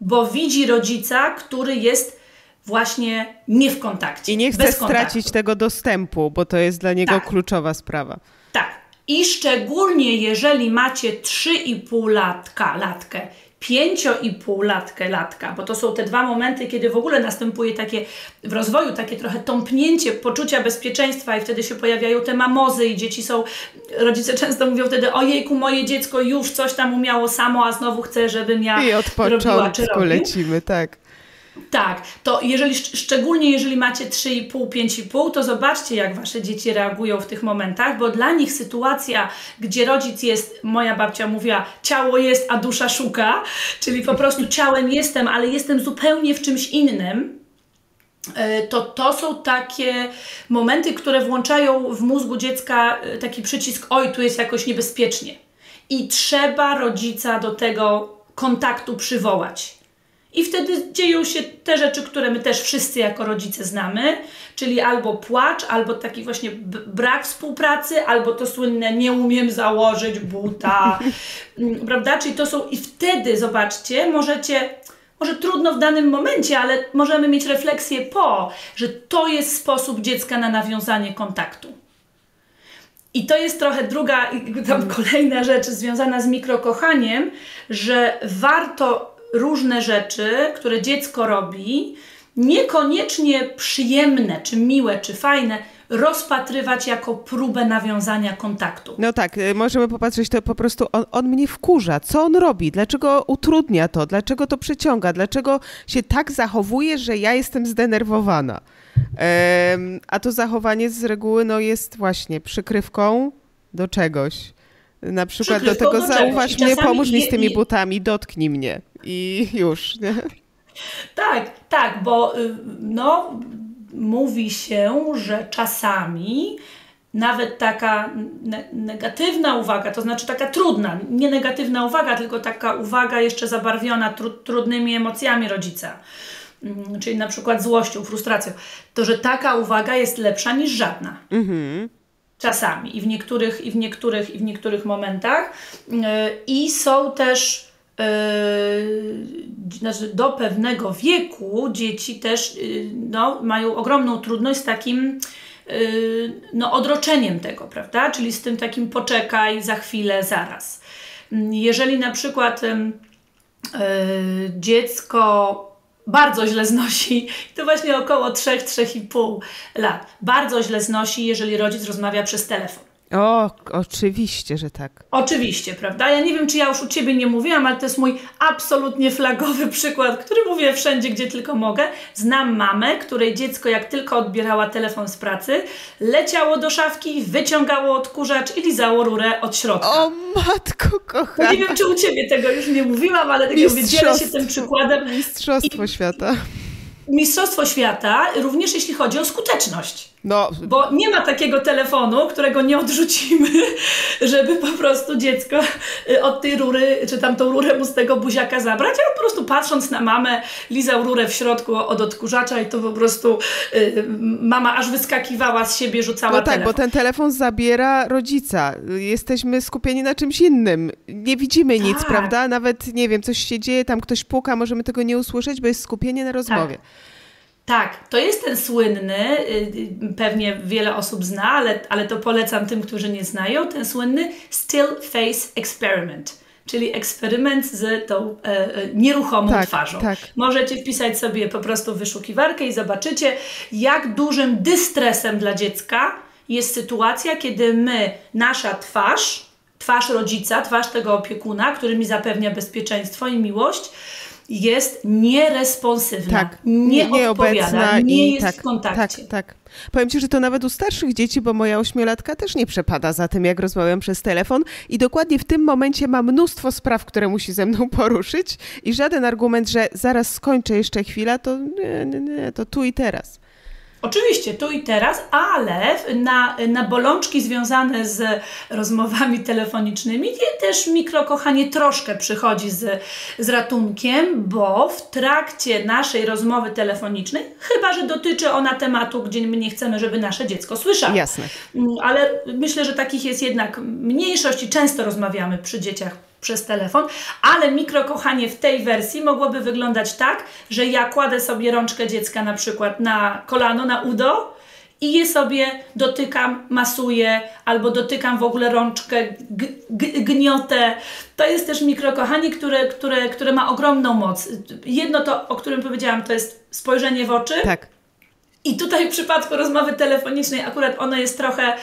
Bo widzi rodzica, który jest właśnie nie w kontakcie. I nie chce stracić tego dostępu, bo to jest dla niego tak. kluczowa sprawa. Tak. I szczególnie jeżeli macie 3,5 latka, latkę, 5,5 latkę, latka, bo to są te dwa momenty, kiedy w ogóle następuje takie w rozwoju takie trochę tąpnięcie poczucia bezpieczeństwa i wtedy się pojawiają te mamozy i dzieci są, rodzice często mówią wtedy ojejku, moje dziecko już coś tam umiało samo, a znowu chce, żebym ja I od początku lecimy, tak. Tak, to jeżeli, szczególnie jeżeli macie 3,5, 5,5, to zobaczcie, jak wasze dzieci reagują w tych momentach, bo dla nich sytuacja, gdzie rodzic jest, moja babcia mówiła, ciało jest, a dusza szuka, czyli po prostu ciałem jestem, ale jestem zupełnie w czymś innym, e, to to są takie momenty, które włączają w mózgu dziecka e, taki przycisk, oj, tu jest jakoś niebezpiecznie. I trzeba rodzica do tego kontaktu przywołać. I wtedy dzieją się te rzeczy, które my też wszyscy jako rodzice znamy, czyli albo płacz, albo taki właśnie brak współpracy, albo to słynne nie umiem założyć buta, mm, prawda? Czyli to są i wtedy, zobaczcie, możecie, może trudno w danym momencie, ale możemy mieć refleksję po, że to jest sposób dziecka na nawiązanie kontaktu. I to jest trochę druga, tam kolejna rzecz związana z mikrokochaniem, że warto różne rzeczy, które dziecko robi, niekoniecznie przyjemne, czy miłe, czy fajne, rozpatrywać jako próbę nawiązania kontaktu. No tak, y, możemy popatrzeć, to po prostu on, on, mnie wkurza. Co on robi? Dlaczego utrudnia to? Dlaczego to przyciąga? Dlaczego się tak zachowuje, że ja jestem zdenerwowana? Ehm, a to zachowanie z reguły no, jest właśnie przykrywką do czegoś. Na przykład do tego do zauważ mnie, pomóż mi z tymi butami, dotknij mnie i już. Nie? Tak, tak, bo y, no, mówi się, że czasami nawet taka ne negatywna uwaga, to znaczy taka trudna, nie negatywna uwaga, tylko taka uwaga jeszcze zabarwiona tru trudnymi emocjami rodzica, mm, czyli na przykład złością, frustracją, to że taka uwaga jest lepsza niż żadna. Mhm. Czasami i w niektórych, i w niektórych, i w niektórych momentach. Y, I są też znaczy do pewnego wieku dzieci też yy, no, mają ogromną trudność z takim yy, no, odroczeniem tego, prawda? Czyli z tym takim poczekaj, za chwilę, zaraz. Jeżeli na przykład dziecko bardzo źle znosi, to właśnie około 3-3,5 lat, bardzo źle znosi, jeżeli rodzic rozmawia przez telefon. O, oczywiście, że tak. Oczywiście, prawda? Ja nie wiem, czy ja już u Ciebie nie mówiłam, ale to jest mój absolutnie flagowy przykład, który mówię wszędzie, gdzie tylko mogę. Znam mamę, której dziecko, jak tylko odbierała telefon z pracy, leciało do szafki, wyciągało odkurzacz i lizało rurę od środka. O matko kochana. No nie wiem, czy u Ciebie tego już nie mówiłam, ale tak mówię, dzielę się tym przykładem. Mistrzostwo I... świata. Mistrzostwo świata, również jeśli chodzi o skuteczność. No. Bo nie ma takiego telefonu, którego nie odrzucimy, żeby po prostu dziecko y, od tej rury, czy tam tą rurę mu z tego buziaka zabrać, a po prostu patrząc na mamę, lizał rurę w środku od odkurzacza i to po prostu y, mama aż wyskakiwała z siebie, rzucała No tak, telefon. bo ten telefon zabiera rodzica. Jesteśmy skupieni na czymś innym. Nie widzimy tak. nic, prawda? Nawet, nie wiem, coś się dzieje, tam ktoś puka, możemy tego nie usłyszeć, bo jest skupienie na rozmowie. Tak. Tak, to jest ten słynny, y, y, pewnie wiele osób zna, ale, ale to polecam tym, którzy nie znają, ten słynny still face experiment czyli eksperyment z tą e, e, nieruchomą tak, twarzą. Tak. Możecie wpisać sobie po prostu wyszukiwarkę i zobaczycie, jak dużym dystresem dla dziecka jest sytuacja, kiedy my, nasza twarz, twarz rodzica, twarz tego opiekuna, który mi zapewnia bezpieczeństwo i miłość, jest nieresponsywna, tak, nie, nie odpowiada, nie jest tak, w kontakcie. Tak, tak. Powiem Ci, że to nawet u starszych dzieci, bo moja ośmiolatka też nie przepada za tym, jak rozmawiam przez telefon i dokładnie w tym momencie ma mnóstwo spraw, które musi ze mną poruszyć i żaden argument, że zaraz skończę jeszcze chwila, to nie, nie, nie, to tu i teraz. Oczywiście, tu i teraz, ale na, na bolączki związane z rozmowami telefonicznymi też mikrokochanie troszkę przychodzi z, z ratunkiem, bo w trakcie naszej rozmowy telefonicznej, chyba że dotyczy ona tematu, gdzie my nie chcemy, żeby nasze dziecko słyszało. Jasne. Mm, ale myślę, że takich jest jednak mniejszość i często rozmawiamy przy dzieciach przez telefon, ale mikrokochanie w tej wersji mogłoby wyglądać tak, że ja kładę sobie rączkę dziecka na przykład na kolano, na udo i je sobie dotykam, masuję albo dotykam w ogóle rączkę, gniotę. To jest też mikrokochanie, które, które, które ma ogromną moc. Jedno to, o którym powiedziałam, to jest spojrzenie w oczy. Tak. I tutaj w przypadku rozmowy telefonicznej akurat ono jest trochę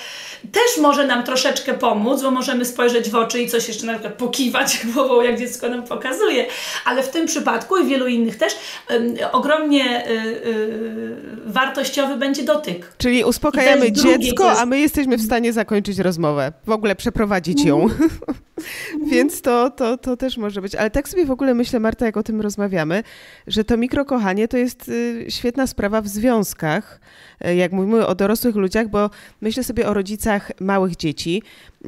też może nam troszeczkę pomóc, bo możemy spojrzeć w oczy i coś jeszcze na przykład pokiwać głową, jak dziecko nam pokazuje, ale w tym przypadku i wielu innych też um, ogromnie y, y, wartościowy będzie dotyk. Czyli uspokajamy dziecko, a my jesteśmy w stanie zakończyć rozmowę, w ogóle przeprowadzić ją. Mm. Więc to, to, to też może być. Ale tak sobie w ogóle myślę, Marta, jak o tym rozmawiamy, że to mikrokochanie to jest y, świetna sprawa w związkach, y, jak mówimy o dorosłych ludziach, bo myślę sobie o rodzicach małych dzieci,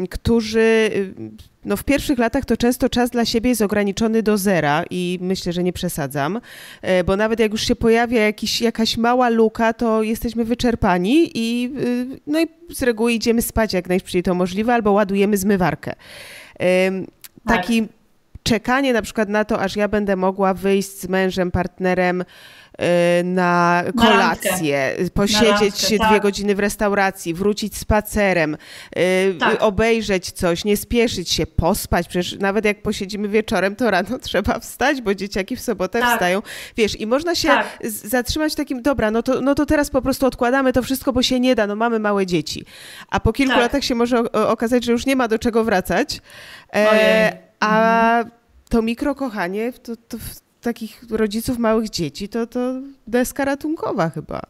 którzy y, no w pierwszych latach to często czas dla siebie jest ograniczony do zera i myślę, że nie przesadzam, bo nawet jak już się pojawia jakiś, jakaś mała luka, to jesteśmy wyczerpani i, no i z reguły idziemy spać jak najszybciej to możliwe albo ładujemy zmywarkę. Taki tak. czekanie na przykład na to, aż ja będę mogła wyjść z mężem, partnerem Y, na kolację, na posiedzieć na dwie tak. godziny w restauracji, wrócić spacerem, y, tak. obejrzeć coś, nie spieszyć się, pospać. Przecież nawet jak posiedzimy wieczorem, to rano trzeba wstać, bo dzieciaki w sobotę tak. wstają. Wiesz, i można się tak. zatrzymać takim, dobra, no to, no to teraz po prostu odkładamy to wszystko, bo się nie da, no mamy małe dzieci. A po kilku tak. latach się może okazać, że już nie ma do czego wracać. E, a mhm. to mikrokochanie, to, to takich rodziców małych dzieci, to, to deska ratunkowa chyba.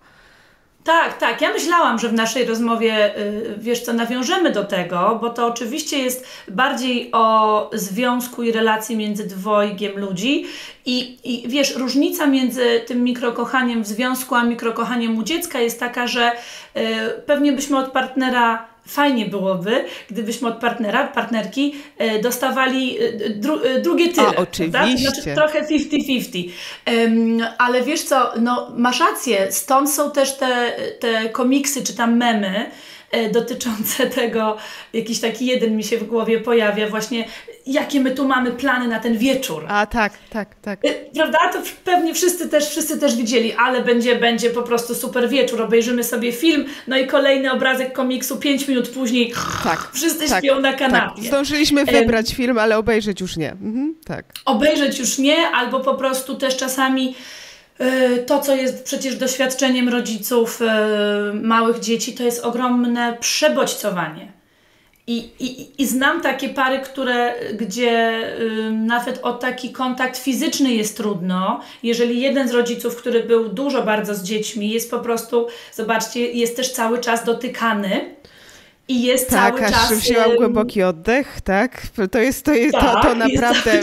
Tak, tak. Ja myślałam, że w naszej rozmowie, y, wiesz co, nawiążemy do tego, bo to oczywiście jest bardziej o związku i relacji między dwojgiem ludzi. I, I wiesz, różnica między tym mikrokochaniem w związku, a mikrokochaniem u dziecka jest taka, że y, pewnie byśmy od partnera fajnie byłoby, gdybyśmy od partnera, partnerki e, dostawali e, dru, e, drugie tyle. A, oczywiście. Znaczy trochę 50-50. Um, ale wiesz co, no masz rację, stąd są też te, te komiksy czy tam memy, dotyczące tego, jakiś taki jeden mi się w głowie pojawia, właśnie jakie my tu mamy plany na ten wieczór. A tak, tak, tak. E, prawda? To pewnie wszyscy też, wszyscy też widzieli, ale będzie, będzie po prostu super wieczór, obejrzymy sobie film, no i kolejny obrazek komiksu, pięć minut później tak, wszyscy tak, śpią na tak. kanapie. Tak. Zdążyliśmy wybrać film, ale obejrzeć już nie. Mhm, tak. Obejrzeć już nie, albo po prostu też czasami E, to, co jest przecież doświadczeniem rodziców e, małych dzieci, to jest ogromne przebodźcowanie. I, i, I znam takie pary, które, gdzie nawet o taki kontakt fizyczny jest trudno. Jeżeli jeden z rodziców, który był dużo bardzo z dziećmi, jest po prostu, zobaczcie, jest też cały czas dotykany i jest tak, cały czas... Tak, wzięłam głęboki oddech, tak? To jest, to, jest, tak, to, to naprawdę...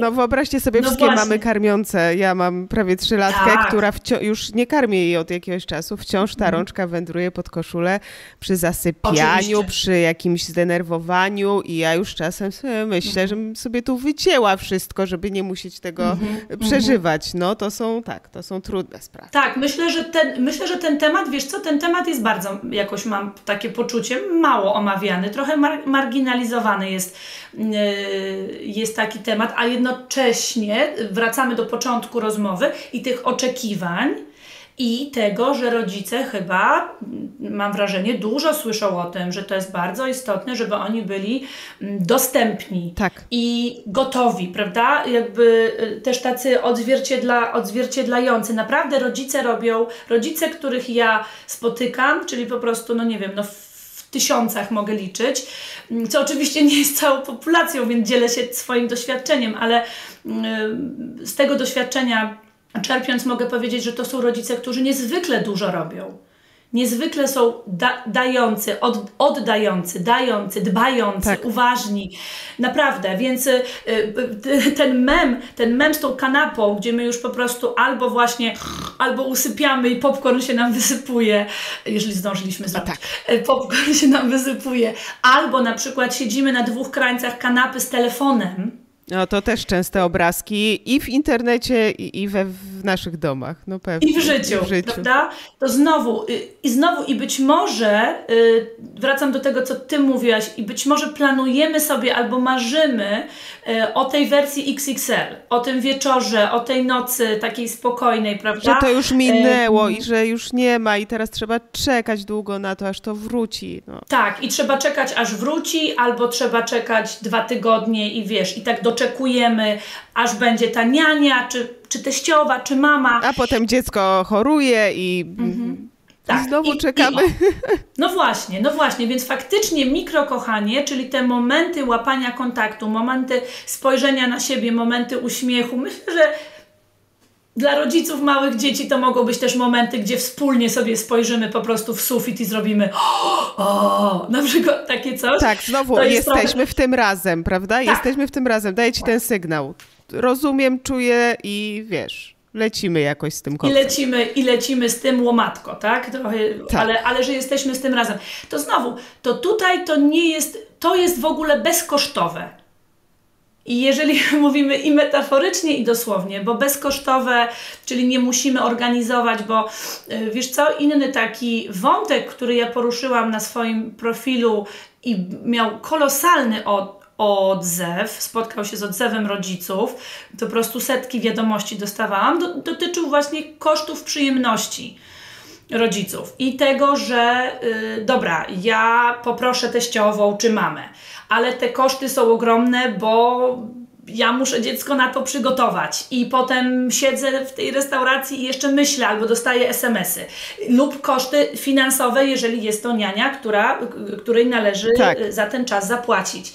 No wyobraźcie sobie, no wszystkie właśnie. mamy karmiące. Ja mam prawie trzylatkę, tak. która już nie karmię jej od jakiegoś czasu. Wciąż ta mhm. rączka wędruje pod koszulę przy zasypianiu, Oczywiście. przy jakimś zdenerwowaniu i ja już czasem sobie myślę, mhm. żebym sobie tu wycięła wszystko, żeby nie musieć tego mhm. przeżywać. No to są, tak, to są trudne sprawy. Tak, myślę, że ten, myślę, że ten temat, wiesz co, ten temat jest bardzo, jakoś mam takie poczucie, mało omawiany, trochę mar marginalizowany jest, yy, jest taki temat, a jednocześnie wracamy do początku rozmowy i tych oczekiwań i tego, że rodzice chyba, mam wrażenie, dużo słyszą o tym, że to jest bardzo istotne, żeby oni byli mm, dostępni tak. i gotowi, prawda? Jakby y, też tacy odzwierciedla, odzwierciedlający. Naprawdę rodzice robią, rodzice, których ja spotykam, czyli po prostu, no nie wiem, no tysiącach mogę liczyć, mm, co oczywiście nie jest całą populacją, więc dzielę się swoim doświadczeniem, ale mm, z tego doświadczenia czerpiąc mogę powiedzieć, że to są rodzice, którzy niezwykle dużo robią niezwykle są da dający, od oddający, dający, dbający, tak. uważni. Naprawdę, więc y, y, ten mem, ten mem z tą kanapą, gdzie my już po prostu albo właśnie, albo usypiamy i popcorn się nam wysypuje, jeżeli zdążyliśmy zrobić. Tak. Y, popcorn się nam wysypuje. Albo na przykład siedzimy na dwóch krańcach kanapy z telefonem, no to też częste obrazki i w internecie, i we w naszych domach. No pewnie. I w życiu, w życiu. prawda? To znowu, y, i znowu, i być może, y, wracam do tego, co Ty mówiłaś, i być może planujemy sobie albo marzymy y, o tej wersji XXL, o tym wieczorze, o tej nocy takiej spokojnej, prawda? Że to już minęło i że już nie ma i teraz trzeba czekać długo na to, aż to wróci. No. Tak, i trzeba czekać, aż wróci, albo trzeba czekać dwa tygodnie i wiesz, i tak do oczekujemy, aż będzie ta niania, czy, czy teściowa, czy mama. A potem dziecko choruje i... Mhm. Tak. Znowu I, czekamy. I, no właśnie, no właśnie, więc faktycznie mikrokochanie, czyli te momenty łapania kontaktu, momenty spojrzenia na siebie, momenty uśmiechu, myślę, że dla rodziców małych dzieci to mogą być też momenty, gdzie wspólnie sobie spojrzymy po prostu w sufit i zrobimy o, na przykład takie coś. Tak, znowu jesteśmy trochę... w tym razem, prawda? Tak. Jesteśmy w tym razem, daję ci ten sygnał. Rozumiem, czuję i wiesz lecimy jakoś z tym koksem. I lecimy, I lecimy z tym łomatko, tak? Trochę, tak. Ale, ale że jesteśmy z tym razem. To znowu, to tutaj to nie jest, to jest w ogóle bezkosztowe. I jeżeli mówimy i metaforycznie, i dosłownie, bo bezkosztowe, czyli nie musimy organizować, bo y, wiesz co, inny taki wątek, który ja poruszyłam na swoim profilu i miał kolosalny od, odzew, spotkał się z odzewem rodziców, to po prostu setki wiadomości dostawałam, do, dotyczył właśnie kosztów przyjemności rodziców i tego, że yy, dobra, ja poproszę teściową czy mamę, ale te koszty są ogromne, bo ja muszę dziecko na to przygotować i potem siedzę w tej restauracji i jeszcze myślę albo dostaję SMS-y. Lub koszty finansowe, jeżeli jest to niania, która, której należy tak. za ten czas zapłacić.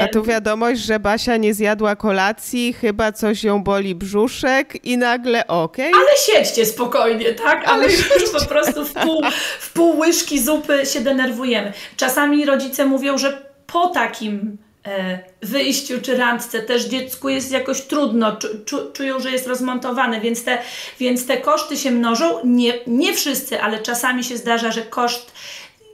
A tu wiadomość, że Basia nie zjadła kolacji, chyba coś ją boli brzuszek i nagle okej. Okay. Ale siedźcie spokojnie, tak? Ale już po prostu w pół, w pół łyżki zupy się denerwujemy. Czasami rodzice mówią, że po takim E, wyjściu czy randce też dziecku jest jakoś trudno, czu, czują, że jest rozmontowane, więc te, więc te koszty się mnożą. Nie, nie wszyscy, ale czasami się zdarza, że koszt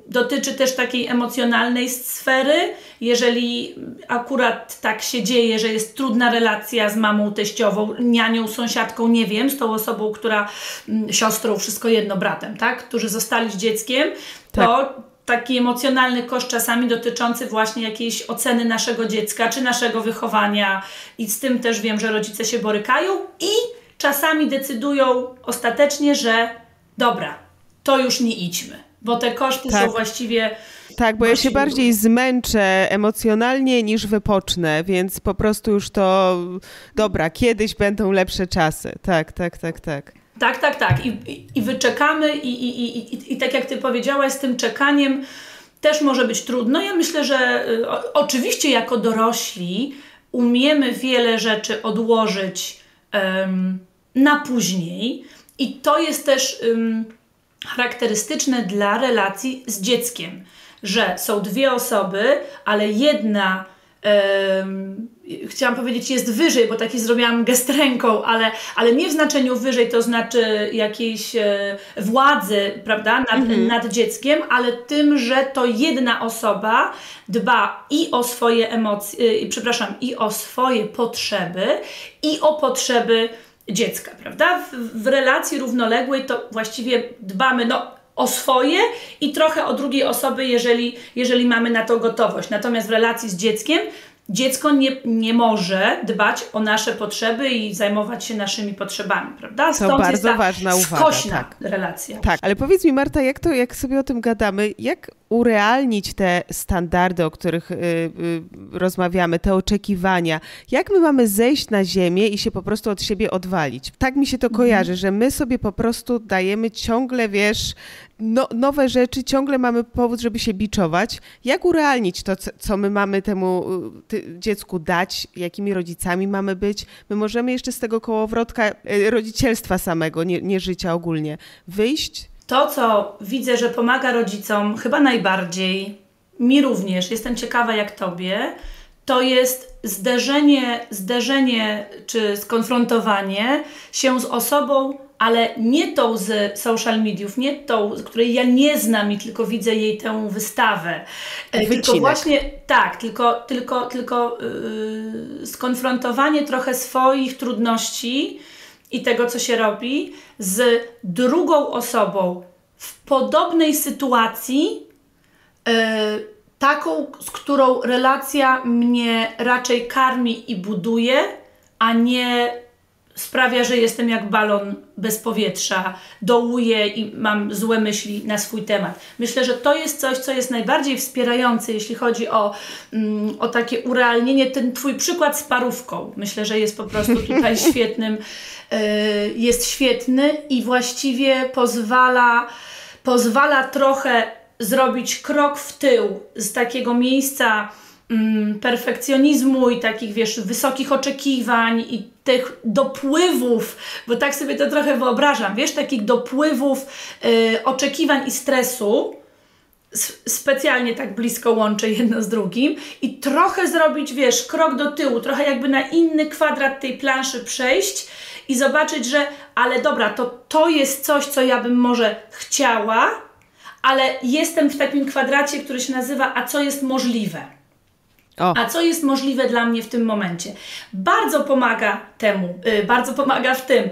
dotyczy też takiej emocjonalnej sfery. Jeżeli akurat tak się dzieje, że jest trudna relacja z mamą teściową, nianią, sąsiadką, nie wiem, z tą osobą, która mm, siostrą, wszystko jedno, bratem, tak, którzy zostali z dzieckiem, to tak taki emocjonalny koszt czasami dotyczący właśnie jakiejś oceny naszego dziecka czy naszego wychowania i z tym też wiem, że rodzice się borykają i czasami decydują ostatecznie, że dobra, to już nie idźmy, bo te koszty tak. są właściwie tak, bo ja się bardziej zmęczę emocjonalnie niż wypocznę, więc po prostu już to dobra, kiedyś będą lepsze czasy. Tak, tak, tak, tak. Tak, tak, tak. I, i, i wyczekamy, i, i, i, i tak jak Ty powiedziałaś, z tym czekaniem też może być trudno. Ja myślę, że y, o, oczywiście jako dorośli umiemy wiele rzeczy odłożyć um, na później, i to jest też um, charakterystyczne dla relacji z dzieckiem, że są dwie osoby, ale jedna chciałam powiedzieć jest wyżej, bo taki zrobiłam gest ręką, ale, ale nie w znaczeniu wyżej, to znaczy jakiejś e, władzy, prawda, nad, mhm. nad dzieckiem, ale tym, że to jedna osoba dba i o swoje emocje, y, przepraszam, i o swoje potrzeby, i o potrzeby dziecka, prawda? W, w relacji równoległej to właściwie dbamy, no o swoje i trochę o drugiej osoby, jeżeli, jeżeli mamy na to gotowość. Natomiast w relacji z dzieckiem dziecko nie, nie może dbać o nasze potrzeby i zajmować się naszymi potrzebami, prawda? Stąd to bardzo ważna uwaga. Tak. relacja. Tak, ale powiedz mi Marta, jak to, jak sobie o tym gadamy, jak urealnić te standardy, o których y, y, rozmawiamy, te oczekiwania. Jak my mamy zejść na ziemię i się po prostu od siebie odwalić? Tak mi się to mhm. kojarzy, że my sobie po prostu dajemy ciągle, wiesz, no, nowe rzeczy, ciągle mamy powód, żeby się biczować. Jak urealnić to, co my mamy temu ty, dziecku dać, jakimi rodzicami mamy być? My możemy jeszcze z tego kołowrotka y, rodzicielstwa samego, nie, nie życia ogólnie, wyjść to, co widzę, że pomaga rodzicom chyba najbardziej, mi również, jestem ciekawa jak tobie, to jest zderzenie, zderzenie czy skonfrontowanie się z osobą, ale nie tą z social mediów, nie tą, której ja nie znam i tylko widzę jej tę wystawę. E, Wycinek. Tylko właśnie tak, tylko, tylko, tylko yy, skonfrontowanie trochę swoich trudności i tego, co się robi, z drugą osobą w podobnej sytuacji, yy, taką, z którą relacja mnie raczej karmi i buduje, a nie sprawia, że jestem jak balon bez powietrza, dołuję i mam złe myśli na swój temat. Myślę, że to jest coś, co jest najbardziej wspierające, jeśli chodzi o, mm, o takie urealnienie. Ten Twój przykład z parówką, myślę, że jest po prostu tutaj świetnym, yy, jest świetny i właściwie pozwala pozwala trochę zrobić krok w tył z takiego miejsca mm, perfekcjonizmu i takich, wiesz, wysokich oczekiwań i tych dopływów, bo tak sobie to trochę wyobrażam, wiesz, takich dopływów y, oczekiwań i stresu, specjalnie tak blisko łączę jedno z drugim i trochę zrobić, wiesz, krok do tyłu, trochę jakby na inny kwadrat tej planszy przejść i zobaczyć, że ale dobra, to to jest coś, co ja bym może chciała, ale jestem w takim kwadracie, który się nazywa a co jest możliwe. O. A co jest możliwe dla mnie w tym momencie? Bardzo pomaga temu, yy, bardzo pomaga w tym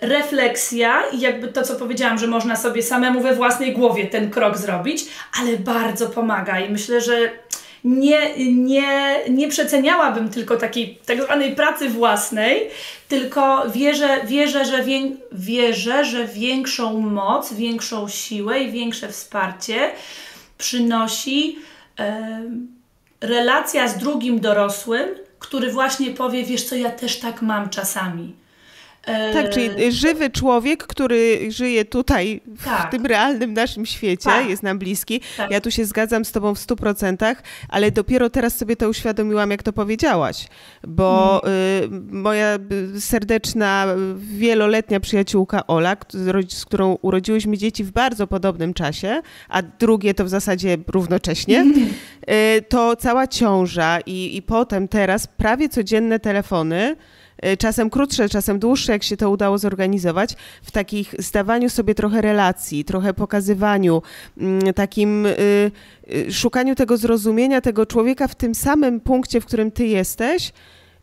refleksja i jakby to, co powiedziałam, że można sobie samemu we własnej głowie ten krok zrobić, ale bardzo pomaga i myślę, że nie, nie, nie przeceniałabym tylko takiej tak zwanej pracy własnej, tylko wierzę, wierzę, że wię, wierzę, że większą moc, większą siłę i większe wsparcie przynosi e, relacja z drugim dorosłym, który właśnie powie, wiesz co, ja też tak mam czasami. Tak, czyli żywy człowiek, który żyje tutaj, tak. w tym realnym naszym świecie, tak. jest nam bliski. Tak. Ja tu się zgadzam z Tobą w stu procentach, ale dopiero teraz sobie to uświadomiłam, jak to powiedziałaś, bo mm. moja y, serdeczna, wieloletnia przyjaciółka Ola, z którą urodziłyśmy dzieci w bardzo podobnym czasie, a drugie to w zasadzie równocześnie, mm. y, to cała ciąża i, i potem teraz prawie codzienne telefony, czasem krótsze, czasem dłuższe, jak się to udało zorganizować, w takich zdawaniu sobie trochę relacji, trochę pokazywaniu, mm, takim y, y, szukaniu tego zrozumienia tego człowieka w tym samym punkcie, w którym ty jesteś.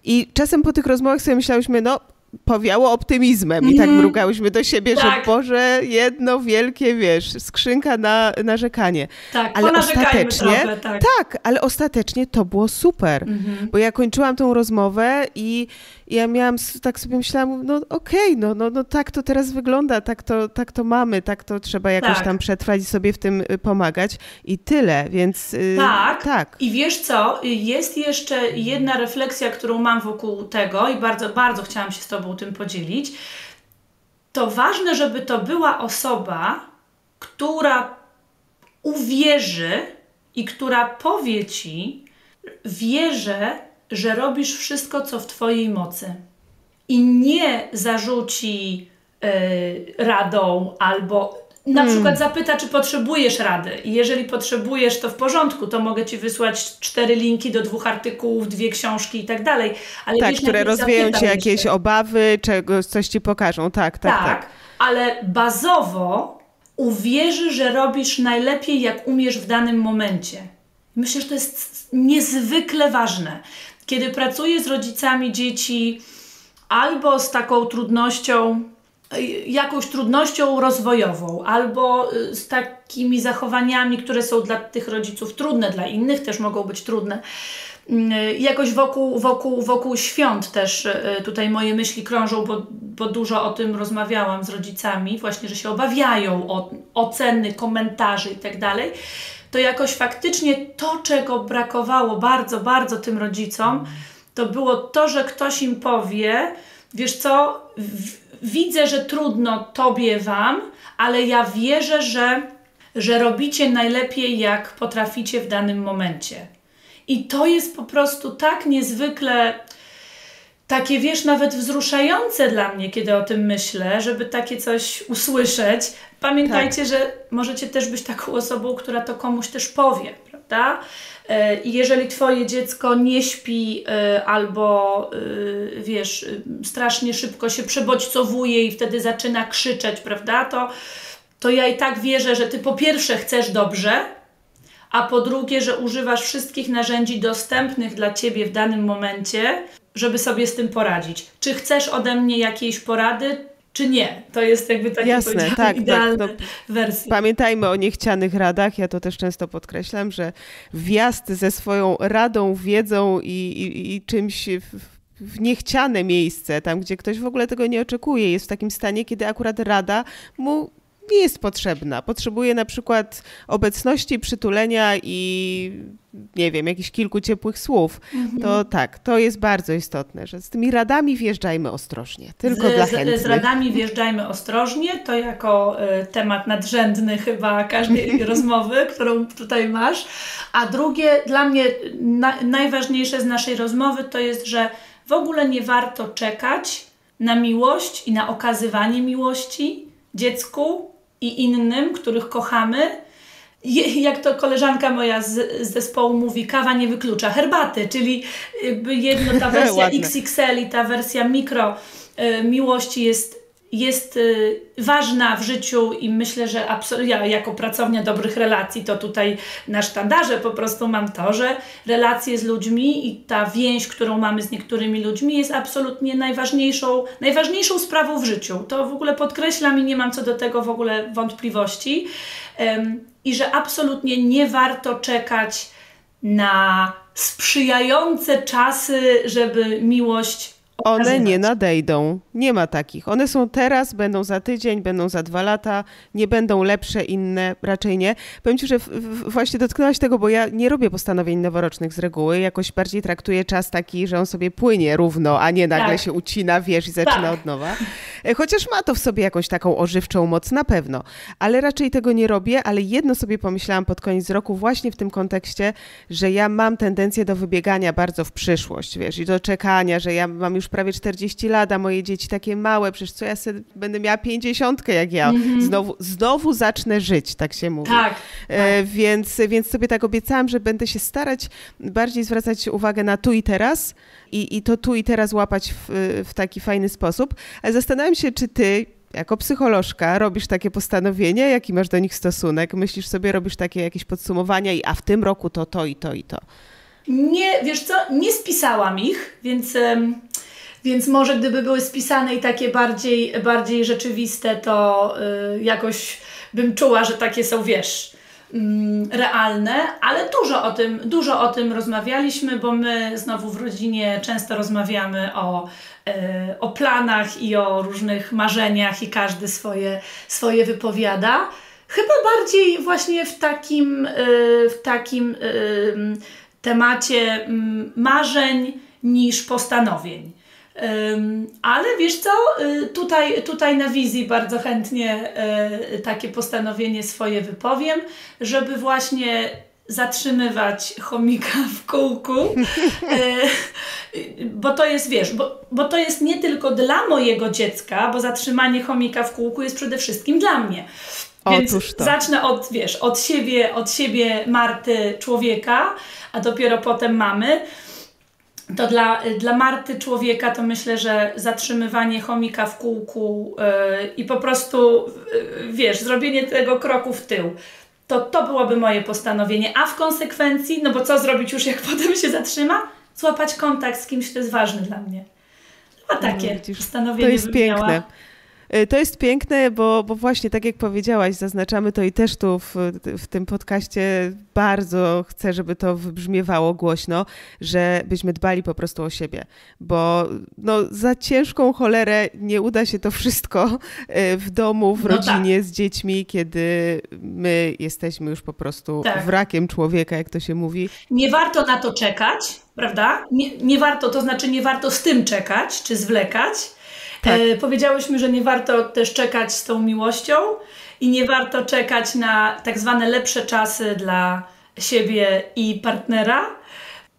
I czasem po tych rozmowach sobie myślałyśmy, no powiało optymizmem i tak mhm. mrugałyśmy do siebie, tak. że Boże, jedno wielkie, wiesz, skrzynka na narzekanie. Tak, ale ostatecznie, trochę, tak. tak. ale ostatecznie to było super, mhm. bo ja kończyłam tą rozmowę i ja miałam, tak sobie myślałam, no okej, okay, no, no, no tak to teraz wygląda, tak to, tak to mamy, tak to trzeba jakoś tak. tam przetrwać i sobie w tym y, pomagać i tyle, więc y, tak. tak. I wiesz co, jest jeszcze jedna refleksja, którą mam wokół tego i bardzo, bardzo chciałam się z Tobą tym podzielić. To ważne, żeby to była osoba, która uwierzy i która powie Ci, wierzę, że robisz wszystko, co w Twojej mocy. I nie zarzuci yy, radą albo na hmm. przykład zapyta, czy potrzebujesz rady. I jeżeli potrzebujesz, to w porządku, to mogę Ci wysłać cztery linki do dwóch artykułów, dwie książki i tak dalej. Ale tak, które rozwieją Ci jakieś jeszcze. obawy, czegoś, coś Ci pokażą. Tak, tak, tak. tak. Ale bazowo uwierzy, że robisz najlepiej, jak umiesz w danym momencie. Myślę, że to jest niezwykle ważne. Kiedy pracuję z rodzicami dzieci albo z taką trudnością, jakąś trudnością rozwojową, albo y, z takimi zachowaniami, które są dla tych rodziców trudne, dla innych też mogą być trudne. Y, jakoś wokół, wokół, wokół świąt też y, tutaj moje myśli krążą, bo, bo dużo o tym rozmawiałam z rodzicami, właśnie, że się obawiają o oceny, komentarzy i tak to jakoś faktycznie to, czego brakowało bardzo, bardzo tym rodzicom, to było to, że ktoś im powie, wiesz co, widzę, że trudno tobie, wam, ale ja wierzę, że, że robicie najlepiej, jak potraficie w danym momencie. I to jest po prostu tak niezwykle takie, wiesz, nawet wzruszające dla mnie, kiedy o tym myślę, żeby takie coś usłyszeć. Pamiętajcie, tak. że możecie też być taką osobą, która to komuś też powie, prawda? E, I jeżeli Twoje dziecko nie śpi e, albo, e, wiesz, strasznie szybko się przebodźcowuje i wtedy zaczyna krzyczeć, prawda, to, to ja i tak wierzę, że Ty po pierwsze chcesz dobrze, a po drugie, że używasz wszystkich narzędzi dostępnych dla Ciebie w danym momencie, żeby sobie z tym poradzić. Czy chcesz ode mnie jakiejś porady, czy nie. To jest jakby takie Jasne, tak, idealna tak, wersja. Pamiętajmy o niechcianych radach. Ja to też często podkreślam, że wjazd ze swoją radą, wiedzą i, i, i czymś w, w niechciane miejsce, tam gdzie ktoś w ogóle tego nie oczekuje, jest w takim stanie, kiedy akurat rada mu nie jest potrzebna. Potrzebuje na przykład obecności, przytulenia i nie wiem, jakichś kilku ciepłych słów. Mhm. To tak, to jest bardzo istotne, że z tymi radami wjeżdżajmy ostrożnie, tylko z, dla chętnych. Z radami wjeżdżajmy ostrożnie, to jako y, temat nadrzędny chyba każdej rozmowy, którą tutaj masz. A drugie, dla mnie na, najważniejsze z naszej rozmowy to jest, że w ogóle nie warto czekać na miłość i na okazywanie miłości dziecku i innym, których kochamy, jak to koleżanka moja z, z zespołu mówi, kawa nie wyklucza herbaty, czyli jedno ta wersja XXL i ta wersja mikro y, miłości jest jest y, ważna w życiu i myślę, że ja jako pracownia dobrych relacji to tutaj na sztandarze po prostu mam to, że relacje z ludźmi i ta więź, którą mamy z niektórymi ludźmi jest absolutnie najważniejszą, najważniejszą sprawą w życiu. To w ogóle podkreślam i nie mam co do tego w ogóle wątpliwości. I że absolutnie nie warto czekać na sprzyjające czasy, żeby miłość one nie nadejdą. Nie ma takich. One są teraz, będą za tydzień, będą za dwa lata, nie będą lepsze, inne, raczej nie. Powiem Ci, że w, w, właśnie dotknęłaś tego, bo ja nie robię postanowień noworocznych z reguły. Jakoś bardziej traktuję czas taki, że on sobie płynie równo, a nie nagle tak. się ucina, wiesz, i zaczyna tak. od nowa. E, chociaż ma to w sobie jakąś taką ożywczą moc, na pewno. Ale raczej tego nie robię, ale jedno sobie pomyślałam pod koniec roku właśnie w tym kontekście, że ja mam tendencję do wybiegania bardzo w przyszłość, wiesz, i do czekania, że ja mam już już prawie 40 lat, a moje dzieci takie małe, przecież co ja sobie będę miała 50 jak ja. Mm -hmm. Znowu, znowu zacznę żyć, tak się mówi. Tak, e, tak. Więc, więc sobie tak obiecałam, że będę się starać bardziej zwracać uwagę na tu i teraz i, i to tu i teraz łapać w, w taki fajny sposób. Ale zastanawiam się, czy ty jako psycholożka robisz takie postanowienia, jaki masz do nich stosunek? Myślisz sobie, robisz takie jakieś podsumowania i a w tym roku to, to i to i to. Nie, wiesz co, nie spisałam ich, więc um, więc może gdyby były spisane i takie bardziej, bardziej rzeczywiste, to y, jakoś bym czuła, że takie są, wiesz, mm, realne, ale dużo o tym, dużo o tym rozmawialiśmy, bo my znowu w rodzinie często rozmawiamy o, y, o planach i o różnych marzeniach i każdy swoje, swoje wypowiada. Chyba bardziej właśnie w takim, y, w takim temacie mm, marzeń niż postanowień. Ale wiesz co, y, tutaj, tutaj na wizji bardzo chętnie y, takie postanowienie swoje wypowiem, żeby właśnie zatrzymywać chomika w kółku, y, bo to jest, wiesz, bo, bo to jest nie tylko dla mojego dziecka, bo zatrzymanie chomika w kółku jest przede wszystkim dla mnie. Więc zacznę od, wiesz, od siebie, od siebie Marty człowieka, a dopiero potem mamy to dla, dla Marty człowieka to myślę, że zatrzymywanie chomika w kółku yy, i po prostu, yy, wiesz, zrobienie tego kroku w tył. To to byłoby moje postanowienie. A w konsekwencji, no bo co zrobić już jak potem się zatrzyma? Złapać kontakt z kimś, kto jest ważny dla mnie. A takie no, postanowienie To jest piękne. Miała. Y, to jest piękne, bo, bo właśnie tak jak powiedziałaś, zaznaczamy to i też tu w, w tym podcaście bardzo chcę, żeby to wybrzmiewało głośno, że byśmy dbali po prostu o siebie, bo no, za ciężką cholerę nie uda się to wszystko y, w domu, w no rodzinie, tak. z dziećmi, kiedy my jesteśmy już po prostu tak. wrakiem człowieka, jak to się mówi. Nie warto na to czekać, prawda? Nie, nie warto, to znaczy nie warto z tym czekać, czy zwlekać, tak. E, powiedziałyśmy, że nie warto też czekać z tą miłością i nie warto czekać na tak zwane lepsze czasy dla siebie i partnera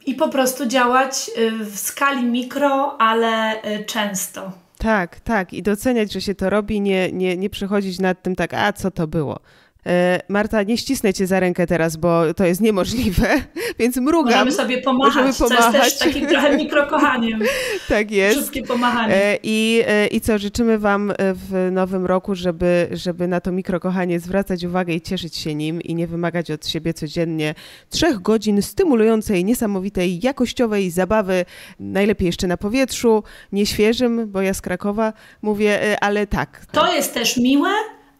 i po prostu działać e, w skali mikro, ale e, często. Tak, tak. I doceniać, że się to robi, nie, nie, nie przechodzić nad tym tak, a co to było. E, Marta, nie ścisnę cię za rękę teraz, bo to jest niemożliwe, więc mrugam. Możemy sobie pomachać, Możemy pomachać. co jest też takim trochę mikrokochaniem. tak jest. Wszystkie pomachanie. E, I, e, I co, życzymy wam w nowym roku, żeby, żeby na to mikrokochanie zwracać uwagę i cieszyć się nim i nie wymagać od siebie codziennie trzech godzin stymulującej, niesamowitej, jakościowej zabawy, najlepiej jeszcze na powietrzu, nieświeżym, bo ja z Krakowa mówię, ale tak. To jest też miłe,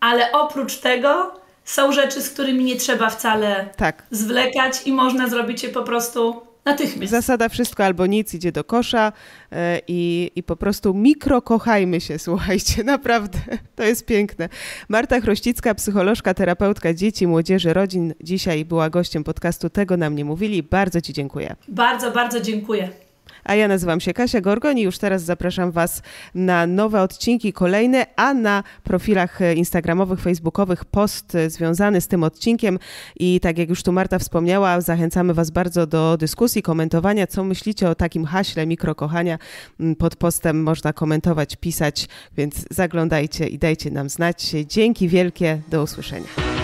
ale oprócz tego są rzeczy, z którymi nie trzeba wcale tak. zwlekać i można zrobić je po prostu Natychmiast. Zasada wszystko albo nic idzie do kosza e, i, i po prostu mikro kochajmy się, słuchajcie, naprawdę, to jest piękne. Marta Chrościcka, psycholożka, terapeutka dzieci, młodzieży, rodzin, dzisiaj była gościem podcastu Tego nam nie mówili. Bardzo Ci dziękuję. Bardzo, bardzo dziękuję. A ja nazywam się Kasia Gorgon i już teraz zapraszam Was na nowe odcinki kolejne, a na profilach instagramowych, facebookowych post związany z tym odcinkiem i tak jak już tu Marta wspomniała, zachęcamy Was bardzo do dyskusji, komentowania, co myślicie o takim haśle mikrokochania. Pod postem można komentować, pisać, więc zaglądajcie i dajcie nam znać. Dzięki wielkie, do usłyszenia.